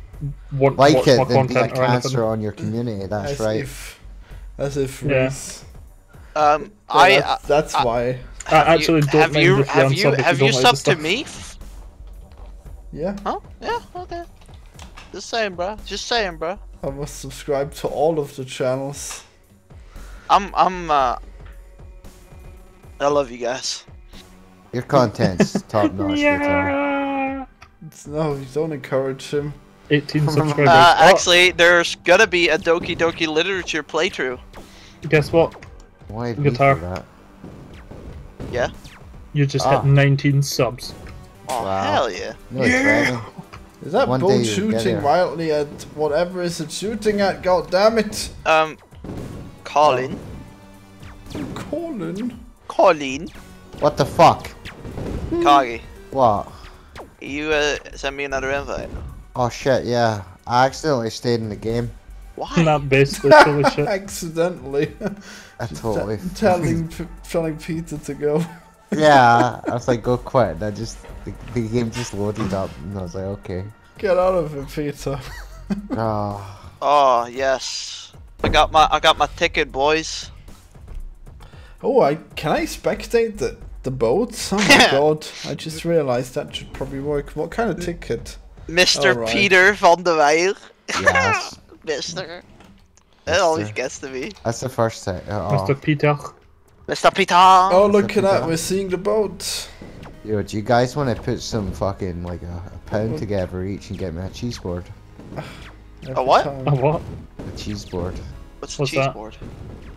want to Like watch it my than be a content anything. cancer on your community. That's As right. if, as if Yeah. Um, Yeah, I that's, that's I- why. I have actually you, don't have mind you if have you have you you don't like the subbed to me? Yeah, Huh? Yeah. Okay. Just saying, bro. Just saying, bro. I must subscribe to all of the channels. I'm I'm uh. I love you guys. Your content's top notch. Yeah. Yeah. It's, no, you don't encourage him. 18 subscribers. Uh, Oh, actually, there's gonna be a Doki Doki literature playthrough. guess what? Why me Guitar. For that? Yeah. You just Ah. hit 19 subs. Oh Wow. hell yeah! No, it's raining. Is that One day boat shooting wildly at whatever is it shooting at? God damn it! Um, Colin, Colin. Colin, What the fuck? Kagi, What? you uh, send me another invite. Oh shit, yeah. I accidentally stayed in the game. Why? That basically shit. Accidentally. I totally. T- telling P- telling Peter to go. yeah, I was like, go quit. And I just. The, the game just loaded up, and I was like, okay. Get out of it, Peter. Oh, Oh yes, I got my I got my ticket, boys. Oh, I can I spectate the the boats? Oh my god! I just realized that should probably work. What kind of ticket? Mr. Alright. Peter van der Weijer. yes. Mister. It always gets to me. That's the first time. Oh, Mr. Peter. Mr. Peter. Oh, look Mr. at that! We're seeing the boat. yo, do you guys want to put some fucking, like, a, a pound together each and get me a cheese board? a what? time. A what? A cheese board. What's, What's the cheese that? board?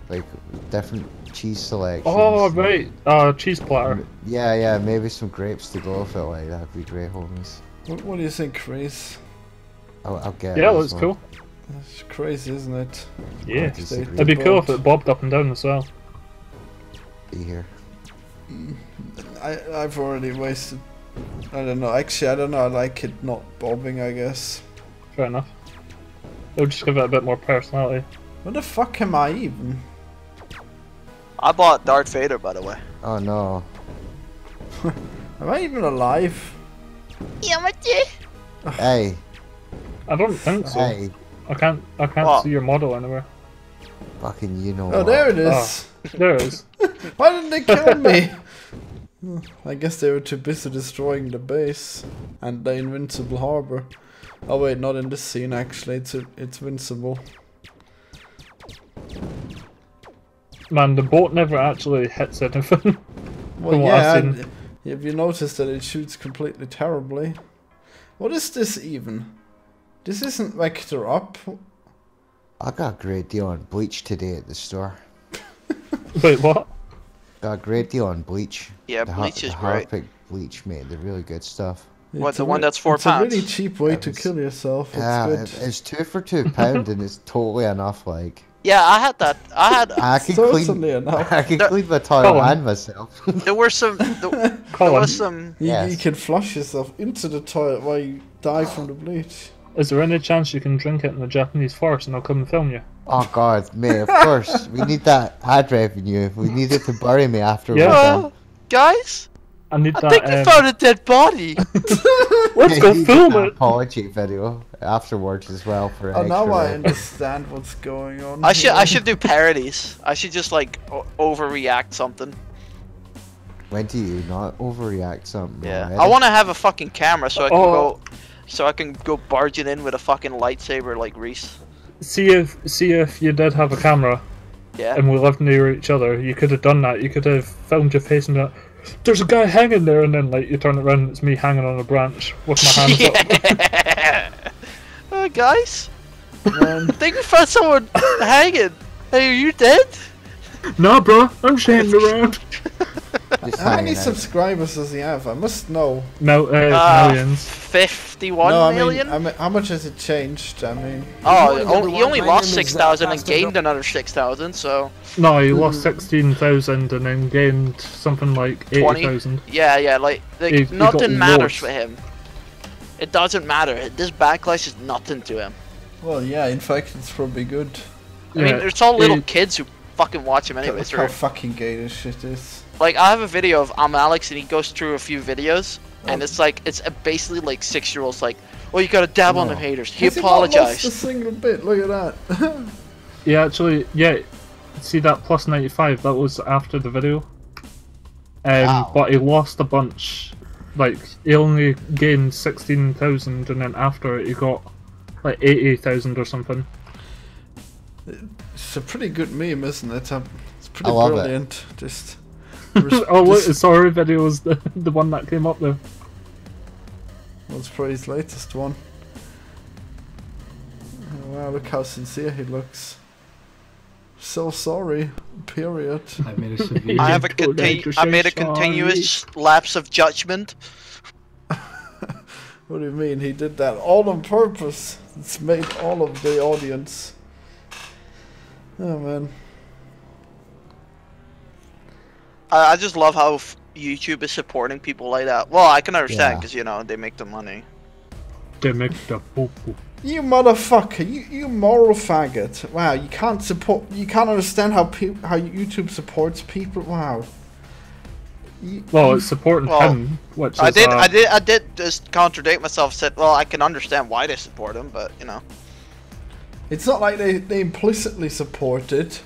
Like, different cheese selections. Oh, right. Uh, cheese platter. Yeah, yeah, maybe some grapes to go with it, like, that'd be great, homies. What, what do you think, Chris? I'll, I'll get Yeah, this looks one. cool. That's crazy, isn't it? Yeah. Disagree. It'd be cool if it bobbed up and down as well. Be here. Mm, I I've already wasted. I don't know. Actually, I don't know. I like it not bobbing. I guess. Fair enough. It'll just give it a bit more personality. Where the fuck am I even? I bought Darth Vader, by the way. Oh no. Am I even alive? Hey, I don't think so. hey, I can't. I can't What? see your model anywhere. fucking you know Oh, what. there it ah, is. There it is. Why didn't they kill me? I guess they were too busy destroying the base and the invincible harbor. Oh wait, not in this scene actually. It's it's invincible. Man, the boat never actually hits anything. Well, yeah. I've and Have you noticed that it shoots completely terribly? What is this even? This isn't vector up. I got a great deal on bleach today at the store. Wait, what? Got a great deal on bleach. Yeah, the Har- bleach is the great. Harpic bleach, mate. They're really good stuff. What, It's the a one re- that's four it's a really cheap way That to kill yourself. It's yeah, good. it's two for two pound and it's totally enough. Like Yeah, I had that. I had. I can Certainly clean, enough. I can The- clean my toilet Colin. and myself. There were some. There, there Colin, was some. You, Yes. you can flush yourself into the toilet while you die from the bleach. Is there any chance you can drink it in the Japanese forest and I'll come and film you? oh God, mate! Of course, we need that ad revenue. We need it to bury me after Yeah. we're done. Uh, guys, I need I that. think we um, found a dead body. Let's go film an it. Apology video afterwards as well for Oh, now I understand what's going on. I should. I should do parodies. I should just like o- overreact something. When do you not overreact something? Yeah. already? I want to have a fucking camera so I can Oh. go. So I can go barging in with a fucking lightsaber like Reese. See if see if you did have a camera Yeah. and we lived near each other. You could have done that. You could have filmed your face and that. There's a guy hanging there, and then like you turn it around, and it's me hanging on a branch with my hands up. uh, guys, Man, I think we found someone hanging. Hey, are you dead? Nah, bro, I'm standing around. Just how many out. subscribers does he have? I must know. No, uh, Uh, millions. Fifth, 51 no, I million? mean, I mean, how much has it changed? I mean, oh, morning, oh, he only lost name is, uh, 6,000 and gained Doc. another 6,000, so No, he lost sixteen thousand and then gained something like 20? eighty thousand. yeah, yeah, like, like He- he nothing got matters loads. for him. It doesn't matter. This backlash is nothing to him. well, yeah. In fact, it's probably good. I mean, there's all little he- kids who fucking watch him Look anyways. how Or, fucking gay this shit is. like, I have a video of I'm Alex, and he goes through a few videos, and Oh. it's like it's uh, basically like six year olds like, oh, you gotta dab on No. them haters. He Has not lost a single bit. Look at that. yeah, actually, yeah, see that plus 95, that was after the video. Um, Wow. But he lost a bunch. Like, he only gained 16,000, and then after it, he got like 80,000 or something. It's a pretty good meme, isn't it? Um, It's pretty I love it. brilliant. Just. res- oh, look, just- the sorry video was the, the one that came up there. Well, it's probably his latest one. Oh, wow, look how sincere he looks. So sorry. Period. I made a severe. I have a Told continu- I made a sorry. continuous lapse of judgment. What do you mean? He did that all on purpose. It's made all of the audience. Oh man. I, I just love how f- YouTube is supporting people like that. Well, I can understand Yeah. because you know they make the money. They make the poo-poo. You motherfucker! You you moral faggot! Wow, you can't support. You can't understand how peop how YouTube supports people. Wow. You, Well, it's supporting Well, him, which is I did, uh, I did, I did just contradict myself. Said, well, I can understand why they support him, but you know, it's not like they, they implicitly support it.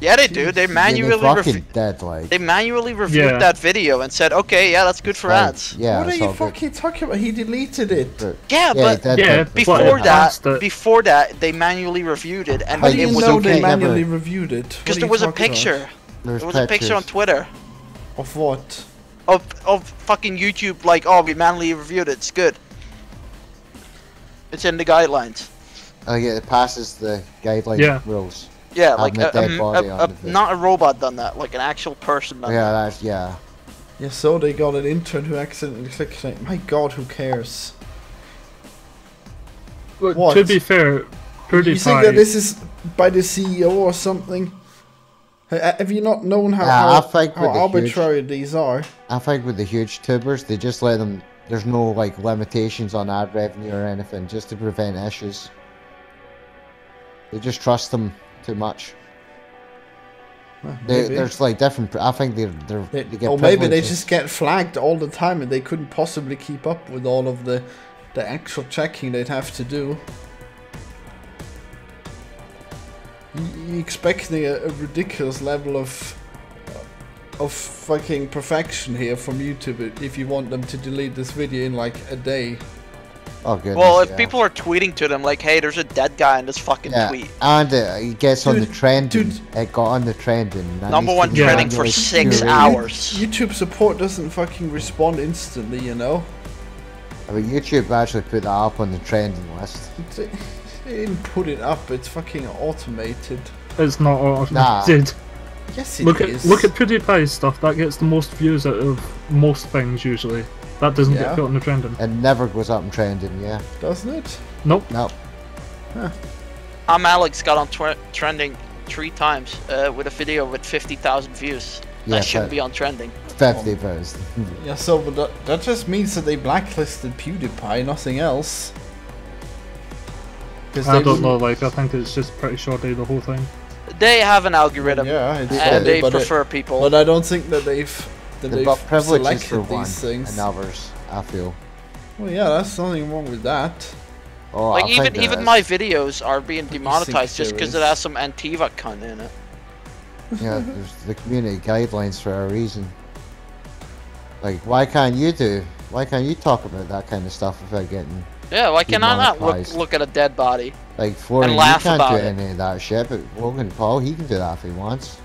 Yeah, they do. They manually, they're fucking dead, like. they manually reviewed Yeah. that video and said, okay, yeah, that's good for like, ads. Yeah, what are you all good. fucking talking about? He deleted it. But- Yeah, Yeah, but that- Yeah, that- but before it that, before that, they manually reviewed it, and How But do it you was know okay they never- manually reviewed it? because there was a picture. There's There was a picture on. Twitter Of what? of of fucking YouTube, like, oh, we manually reviewed it. It's good. It's in the guidelines. Oh yeah, it passes the guideline Yeah. rules. Yeah, like a a, a- a- on a- the video. not a robot done that, like an actual person done Yeah, that. that's yeah. Yeah, so they got an intern who accidentally clicked it. My god, who cares? Look, What? To be fair, PewDiePie. You think that this is by the CEO or something? Have you not known how, Yeah, I how, think how with the huge- arbitrary these are? I think with the huge tubers, they just let them. There's no like limitations on ad revenue or anything, just to prevent issues. They just trust them too much. They, there's like different. I think they're they're. They- they get or maybe they just get flagged all the time and they couldn't possibly keep up with all of the the actual checking they'd have to do. You, you expecting a, a ridiculous level of of fucking perfection here from YouTube if you want them to delete this video in like a day. Oh goodness. Well, if yeah. people are tweeting to them like, "Hey, there's a dead guy in this fucking Yeah, tweet," and uh, it gets on the Dude, trending. dude. It got on the trending. That number one be trending for six curated. hours. YouTube support doesn't fucking respond instantly, you know. I mean, YouTube actually put that up on the trending list. They, they didn't put it up. It's fucking automated. It's not automated. Nah. Yes, it Look is. at look at PewDiePie's stuff. That gets the most views out of most things usually. That doesn't Yeah. get put on the trending. It never goes up in trending. Yeah. doesn't it? Nope. No. I'm Alex got on tw- trending three times uh, with a video with 50,000 views. Yeah, that shouldn't be on trending. Fifty views. Yeah, so but that, that just means that they blacklisted PewDiePie, nothing else. I don't know. wouldn't- Like I think it's just pretty shoddy the whole thing. They have an algorithm, Yeah, it's and funny, they but, it- prefer people. but I don't think that they've that They've they've got privileges selected for one these things. and others. I feel. Well, yeah, that's nothing wrong with that. Oh, like I even think there even is. my videos are being demonetized just because it has some Antiva cunt in it. Yeah, there's the community guidelines for a reason. Like, why can't you do? Why can't you talk about that kind of stuff without getting Yeah, why can I not look look at a dead body? like Florian? You laugh can't about do it. any of that shit, but Logan Paul, he can do that if he wants.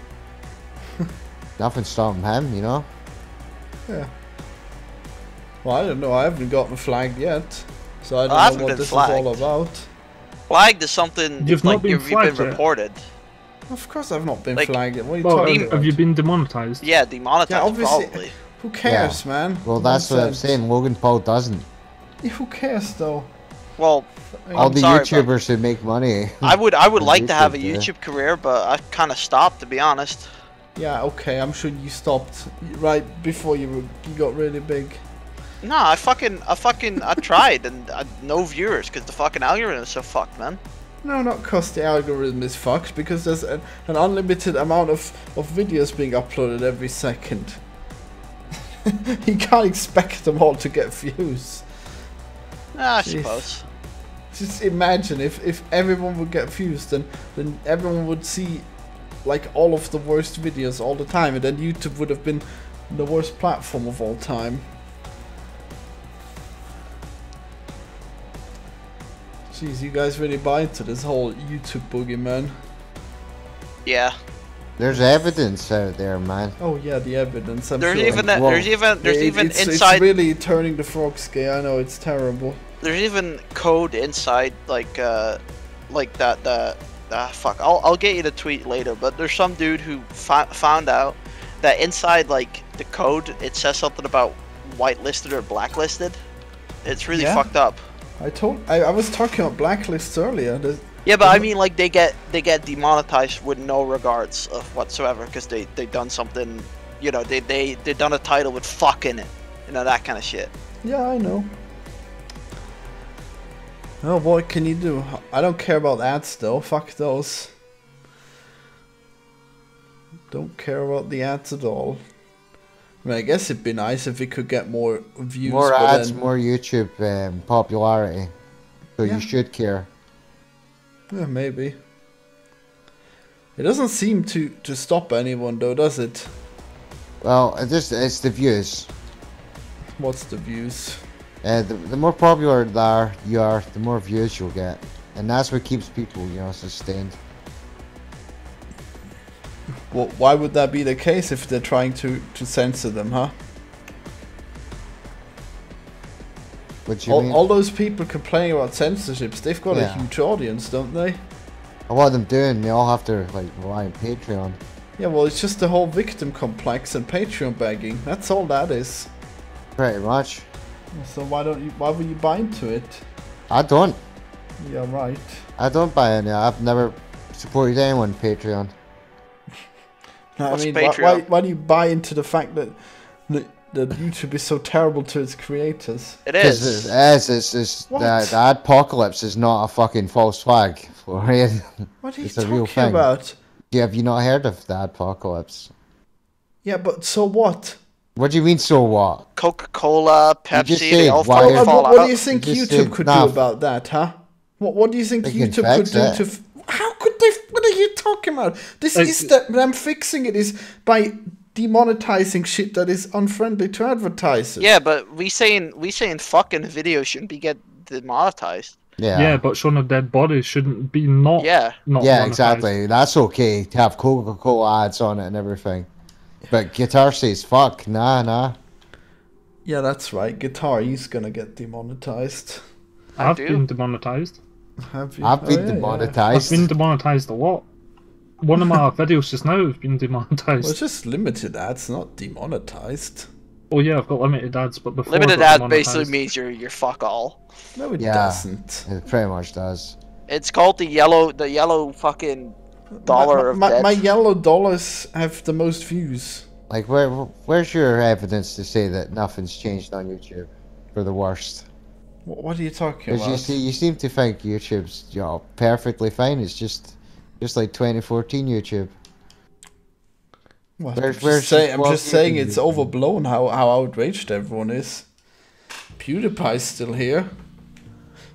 Nothing stopping him, you know. Yeah. Well, I don't know. I haven't gotten flagged yet, so I don't I know what been this is all about. Flagged is something You've like not been you've, you've been reported. Of course, I've not been Like- flagged. What are you Well, talking have, about? have you been demonetized? Yeah, demonetized Yeah, obviously. probably. Who cares, man? Well, that's what I'm saying. Logan Paul doesn't. Yeah, Who cares though? Well, All I'm the sorry, YouTubers who make money. I would I would on like to have a YouTube, yeah. YouTube career, but I kind of stopped to be honest. Yeah, okay. I'm sure you stopped right before you were, you got really big. No, I fucking I fucking I tried and I, no viewers because the fucking algorithm is so fucked, man. No, not because the algorithm is fucked, because there's an, an unlimited amount of, of videos being uploaded every second. you can't expect them all to get views. Ah, I Jeez. suppose. Just imagine if, if everyone would get views, then, then everyone would see like all of the worst videos all the time, and then YouTube would have been the worst platform of all time. Jeez, you guys really buy into this whole YouTube boogeyman. Yeah. There's evidence out there, man. Oh yeah, the evidence. I'm There's sure. even that. There's even there's It- even it's, inside. It's really turning the frogs gay. I know it's terrible. There's even code inside like uh like that that ah fuck. I'll I'll get you the tweet later. But there's some dude who fo- found out that inside like the code it says something about whitelisted or blacklisted. It's really Yeah. fucked up. I told. I, I was talking about blacklists earlier. There's, Yeah, but I mean, like they get they get demonetized with no regards of whatsoever because they they done something, you know, they they they done a title with fuck in it, you know that kind of shit. yeah, I know. Oh, what can you do? I don't care about ads though. Fuck those. Don't care about the ads at all. I mean, I guess it'd be nice if we could get more views. More but ads, then- more YouTube um, popularity. So Yeah. you should care. Yeah, maybe. It doesn't seem to to stop anyone though, does it? Well, it just it's the views. What's the views? Uh, the, the more popular they are, you are, the more views you'll get, and that's what keeps people, you know, sustained. Well, why would that be the case if they're trying to to censor them, huh? What you All, mean? all those people complaining about censorships, they've got a huge audience, don't they? And what them doing? They all have to like rely on Patreon. Yeah, well, it's just the whole victim complex and Patreon begging. That's all that is. Pretty much. So why don't you? Why would you buy into it? I don't. Yeah, right. I don't buy any. I've never supported anyone Patreon. No, What's I mean, why, why, Patreon? why do you buy into the fact that that, that YouTube is so terrible to its creators? It Because is. it is, it's, it's, What? the, the adpocalypse is not a fucking false flag for it. What are you It's a talking real thing. about? Yeah, Have you not heard of the adpocalypse? Yeah, but so what? What do you mean, so what? Coca-Cola, Pepsi, said they all why- fucking fall what, what do you think You YouTube said could nah. do about that, huh? What What do you think They YouTube could do it. to? F- How could they? What are you talking about? This Like- is the them fixing it is by demonetizing shit that is unfriendly to advertisers. Yeah, but we saying we saying fucking video shouldn't be get demonetized. Yeah. Yeah, but showing a dead body shouldn't be not. Yeah. Not yeah, monetized. exactly. That's okay to have Coca Cola ads on it and everything. But guitar says fuck, nah, nah. Yeah, that's right. Guitar, he's gonna get demonetized. I've do. been demonetized. Have you? I've Oh, been yeah, yeah. I've been demonetized a lot. One of my videos just now has been Well, demonetized. it's just limited ads, not demonetized. Oh yeah, I've got limited ads, but before Limited I got ad basically means you're you're fuck all. No, it Yeah. doesn't. It pretty much does. It's called the yellow the yellow fucking dollar my, of my, debt. my yellow dollars have the most views. Like, where, where's your evidence to say that nothing's changed on YouTube for the worst? What, what are you talking Because about? you see, you seem to think YouTube's you know perfectly fine. It's just, just like 2014 YouTube. What, Where's- I'm where's just, say, I'm just saying it's the- overblown how, how outraged everyone is. PewDiePie's still here.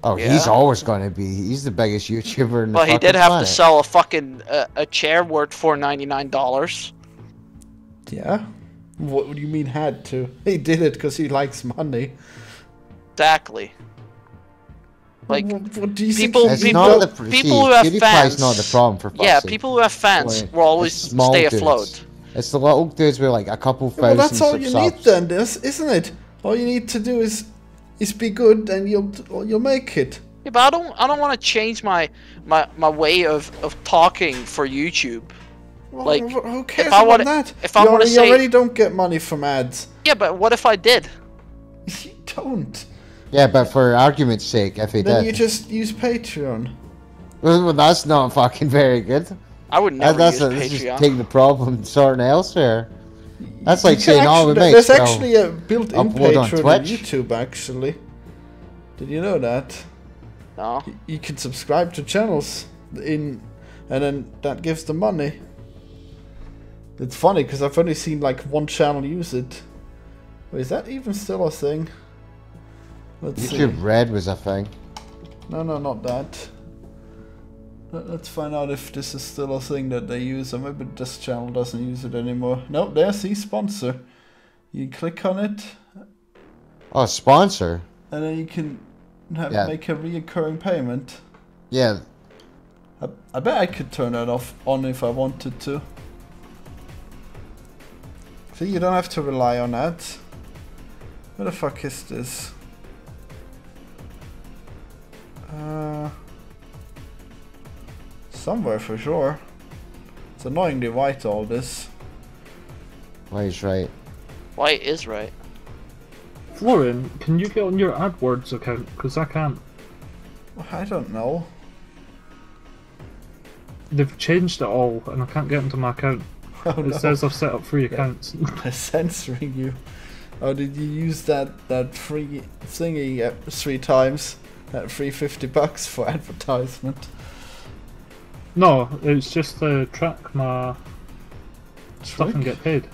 Oh, he's always gonna be. He's the biggest YouTuber in the But he did have planet. to sell a fucking uh, a chair worth four ninety nine dollars. Yeah? What do you mean had to? He did it because he likes money. Exactly. Like what, what do you people- think? It's people- the people see, who have PewDiePie's fans- not the problem for yeah, sake. people who have fans Like, will always stay dudes. afloat. It's the little dudes with like a couple well, thousand that's all you need then, this, isn't it? All you need to do is is be good and you'll you'll make it. Yeah, but I don't I don't want to change my my my way of of talking for YouTube. Well, Like, who cares I about wanna- that? if I you, wanna say- you already don't get money from ads. Yeah, but what if I did? You don't. Yeah, but for argument's sake, if he Then did, you just use Patreon. well, well, that's not fucking very good. I would That, never that's, use a, that's just Patreon. taking the problem and sorting elsewhere. That's like You can saying, "Oh, we actually- There's so actually a built-in upload on Patreon. YouTube. Actually, did you know that? No. you can subscribe to channels in and then that gives the money it's funny because i've only seen like one channel use it Wait, is that even still a thing let's see YouTube Red was a thing. no no not that Let- let's find out if this is still a thing that they use or maybe this channel doesn't use it anymore nope there's the sponsor you click on it Oh, sponsor. and then you can have, Yeah. make a reoccurring payment Yeah, I, I bet I could turn that off on if I wanted to. See, you don't have to rely on that. Where the fuck is this? Uh, somewhere for sure. It's annoyingly white all this. well, he's right. White is right. Florian, can you get on your AdWords account? Because I can't. I don't know. They've changed it all, and I can't get into my account. Oh, It no. says I've set up three accounts. They're censoring you. Oh, did you use that that free thingy uh, three times? That free fifty bucks for advertisement. No, it's just to track my stuff and get paid.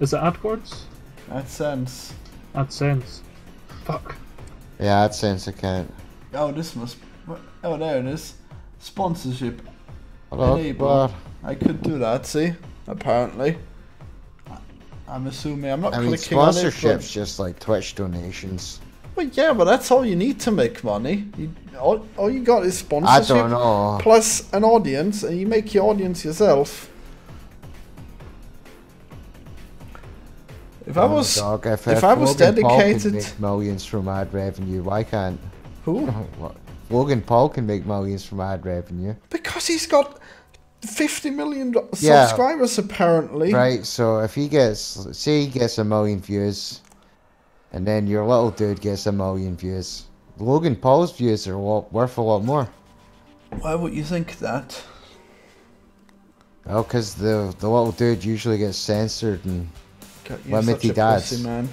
Is it AdWords? AdSense. AdSense. Fuck. Yeah, AdSense account. Oh, this must. what- Oh, there it is. Sponsorship. Hello, Enable. what? I could do that. See, apparently. I- I'm assuming I'm not I mean, clicking on it. sponsorship's But, just like Twitch donations. Well, yeah, but that's all you need to make money. You, all, all you got is I sponsorship don't know. plus an audience, and you make your audience yourself. If I Oh, was dog, if, if I was Logan Paul can dedicated- make millions from ad revenue, why can't who? what? Logan Paul can make millions from ad revenue? Because he's got 50 million Yeah. subscribers apparently. Right, so if he gets, say he gets a million views, and then your little dude gets a million views, Logan Paul's views are a lot, worth a lot more. Why would you think that? Oh, because the the little dude usually gets censored and Limited ads. pussy, man.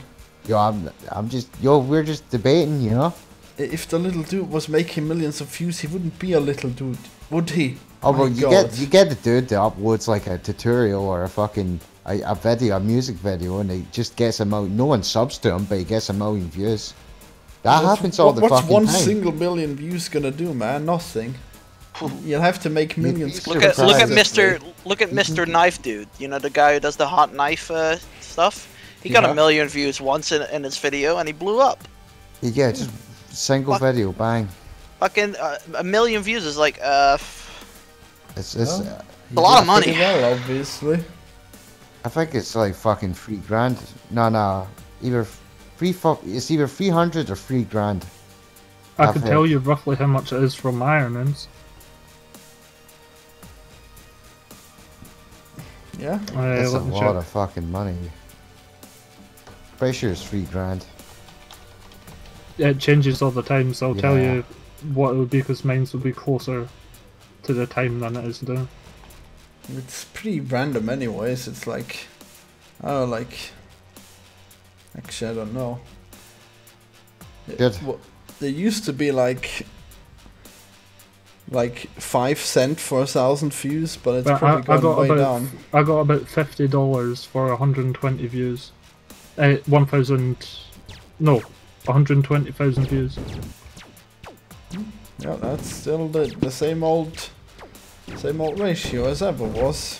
yo, I'm I'm just yo, we're just debating, you know. I- If the little dude was making millions of views, he wouldn't be a little dude, would he? Oh, My well, you God. get you get the dude that uploads like a tutorial or a fucking a, a video, a music video, and he just gets a million. No one subs to him, but he gets a million views. That What's- happens all what- the What's fucking one time. single million views gonna do, man? Nothing. You'll have to make millions. Look at look at Mr. Look at Mr. Knife Dude. You know the guy who does the hot knife uh, stuff. He got Yeah. a million views once in, in his video, and he blew up. Yeah, just single Fuck. video, bang. Fucking uh, a million views is like uh. It's it's. Well. uh, a lot of money. pretty Well, obviously. I think it's like fucking three grand. No, no, either three. Fu- it's either three hundred or three grand. I I've can tell you roughly how much it is from my earnings. Yeah. Uh, That's a lot check. of fucking money. Pretty sure it's three grand. It changes all the time, so I'll tell you what it would be because mine's will be closer to the time than it is now. It's pretty random, anyways. It's like, oh, like. Actually, I don't know. It- Good. wha- there used to be like. Like five cent for a thousand views, but it's But probably I gone got way about down. I got about fifty dollars for 120 views. Uh, 1,000, no, 120,000 views. Yeah, that's still the, the same old, same old ratio as ever was.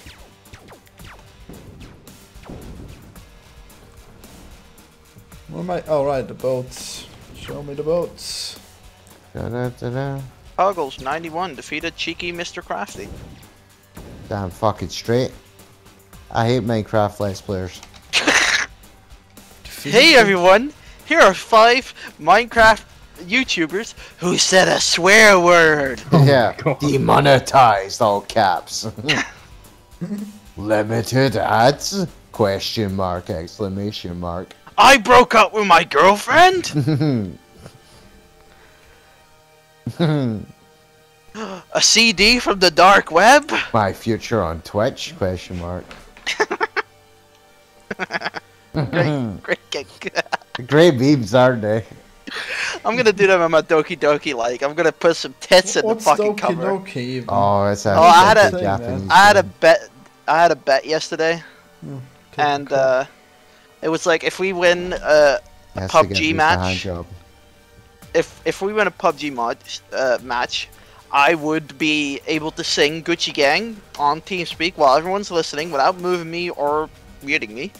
Where am I? Oh right, the boats. Show me the boats. Da-da-da-da. Puggles 91 defeated cheeky Mr. Crafty. Damn fucking straight. I hate Minecraft Let's Players. Hey everyone! Here are five Minecraft YouTubers who said a swear word. yeah, oh demonetized all caps. Limited ads? Question mark! Exclamation mark! I broke up with my girlfriend. A CD from the dark web. My future on Twitch? Question mark. Great, great gig. Great memes, aren't they? I'm gonna do them on my Doki Doki like. I'm gonna put some tits in the fucking Doki cover. Doki even? Oh, it's a Oh, I had such a- Japanese. I had a bet. I had a bet yesterday, and uh, it was like if we win, uh, Has to get PUBG match. job. if if we win a PUBG mod uh, match, I would be able to sing Gucci Gang on TeamSpeak while everyone's listening without moving me or muting me.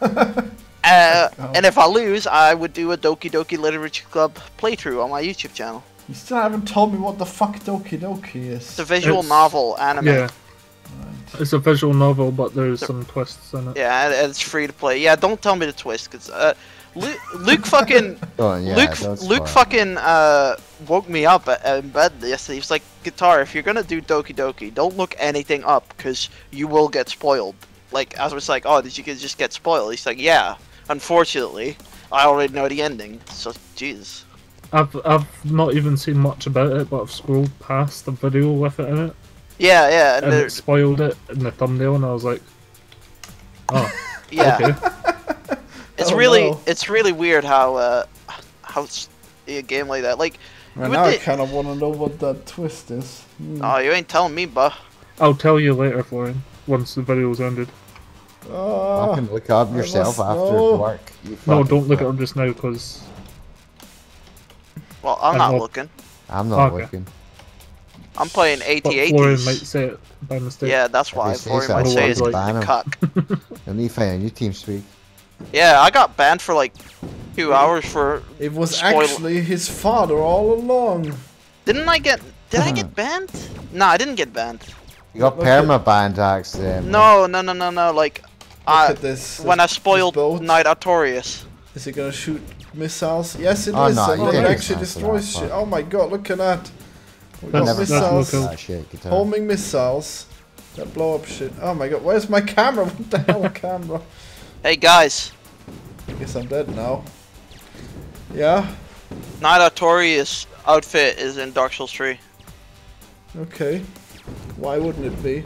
Uh, and if I lose, I would do a Doki Doki Literature Club playthrough on my YouTube channel. You still haven't told me what the fuck Doki Doki is. It's a visual It's- novel anime. Yeah, Yeah. Right. it's a visual novel, but there's So- some twists in it. Yeah, and it's free to play. Yeah, don't tell me the twist, cause uh, Luke, Luke fucking Oh, yeah, Luke Luke fine. fucking uh woke me up in bed yesterday. He's like, "Guitar, if you're gonna do Doki Doki, don't look anything up, cause you will get spoiled." Like I was like, "Oh, did you just get spoiled?" He's like, "Yeah, unfortunately, I already know the ending." So, Jesus. I've I've not even seen much about it, but I've scrolled past the video with it in it, Yeah, yeah, and and it spoiled it in the thumbnail, and I was like, oh, yeah. okay. It's Oh, really no. it's really weird how uh how s- a game like that. Like, Right Would now I kind of want to know what that twist is. Hmm. oh, you ain't telling me, buh. I'll tell you later, Florian, once the video's ended. Ah, Fucking look it up yourself after know. work. you No, don't look at fuck. them just now, because Well, I'm I not hope- looking. I'm not Okay. looking. I'm playing but Florian might say it by mistake. Yeah, that's why. he says Florian that, might I'll say it's like ban the him. cuck. And you find you team speak. Yeah, I got banned for like two hours for. it was Spoil- actually his father all along. Didn't I get? Did I get banned? No, I didn't get banned. You got Look at- perma banned accident. No, no, no, no, no. Like, Uh, look I at this. when I spoiled boat. Knight Artorias. Is it gonna shoot missiles? Yes, it is. Oh, no, and you it actually destroys shit. Oh my god, look at that. We got That's- Never missiles. local. that shit. Homing missiles. That blow up shit. Oh my god, where's my camera? What the hell, camera? Hey guys, I guess I'm dead now. Yeah? Knight Artorias outfit is in Dark Souls 3. Okay. Why wouldn't it be?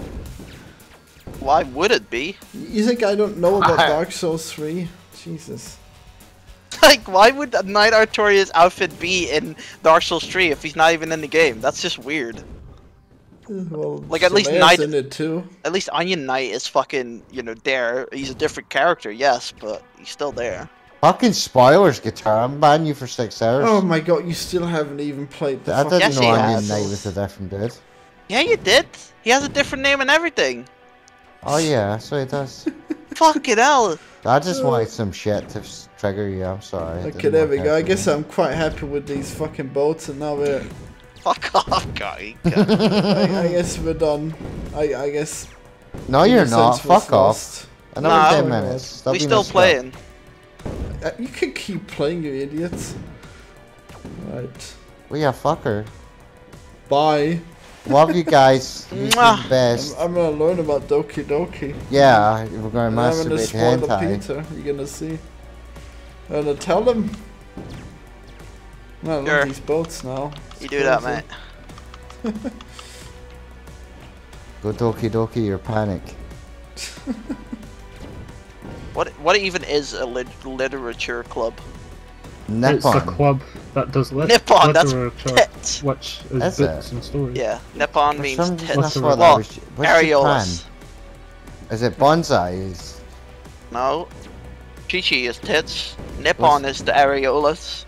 Why would it be? You think I don't know about Dark Souls 3? Jesus. Like, why would Knight Artorias outfit be in Dark Souls 3 if he's not even in the game? That's just weird. Eh, well, Like, at least Knight- in it too. At least Onion Knight is fucking, you know, there. He's a different character, yes, but he's still there. Fucking spoilers, guitar. I'm banning you for six hours. Oh my god, you still haven't even played the I fucking didn't Yes, know he Onion has. Knight was a different dude. Yeah, you did. He has a different name and everything. Oh yeah, so it does. Fucking hell. I just wanted some shit to trigger you. I'm sorry. it Okay, there we go. I guess me. I'm quite happy with these fucking boats, and now we're. Fuck off, guy. I, I guess we're done. I, I guess. No, you're not. was Fuck off. Another Nah. ten Oh my minutes. Stop we being still playing. Uh, you can keep playing, you idiots. Right. We a fucker. Bye. Love you guys. You Mwah. the I'm, best. I'm gonna learn about Doki Doki. Yeah, we're going to And I'm gonna masturbate spoil the hentai. Peter. You're gonna see. I'm gonna tell them. I love Sure. these boats now. It's You do that, mate. Go doki doki or panic. What what even is a lit- literature club? It's a club that does lit- Nippon, that's literature, Tits. which is Is books it? and stories. Yeah, Nippon For means some reason, tits. that's what Well, was. What's Japan? areolas. Is it bonsai? Is No. Chi-Chi is tits. Nippon is the areolas.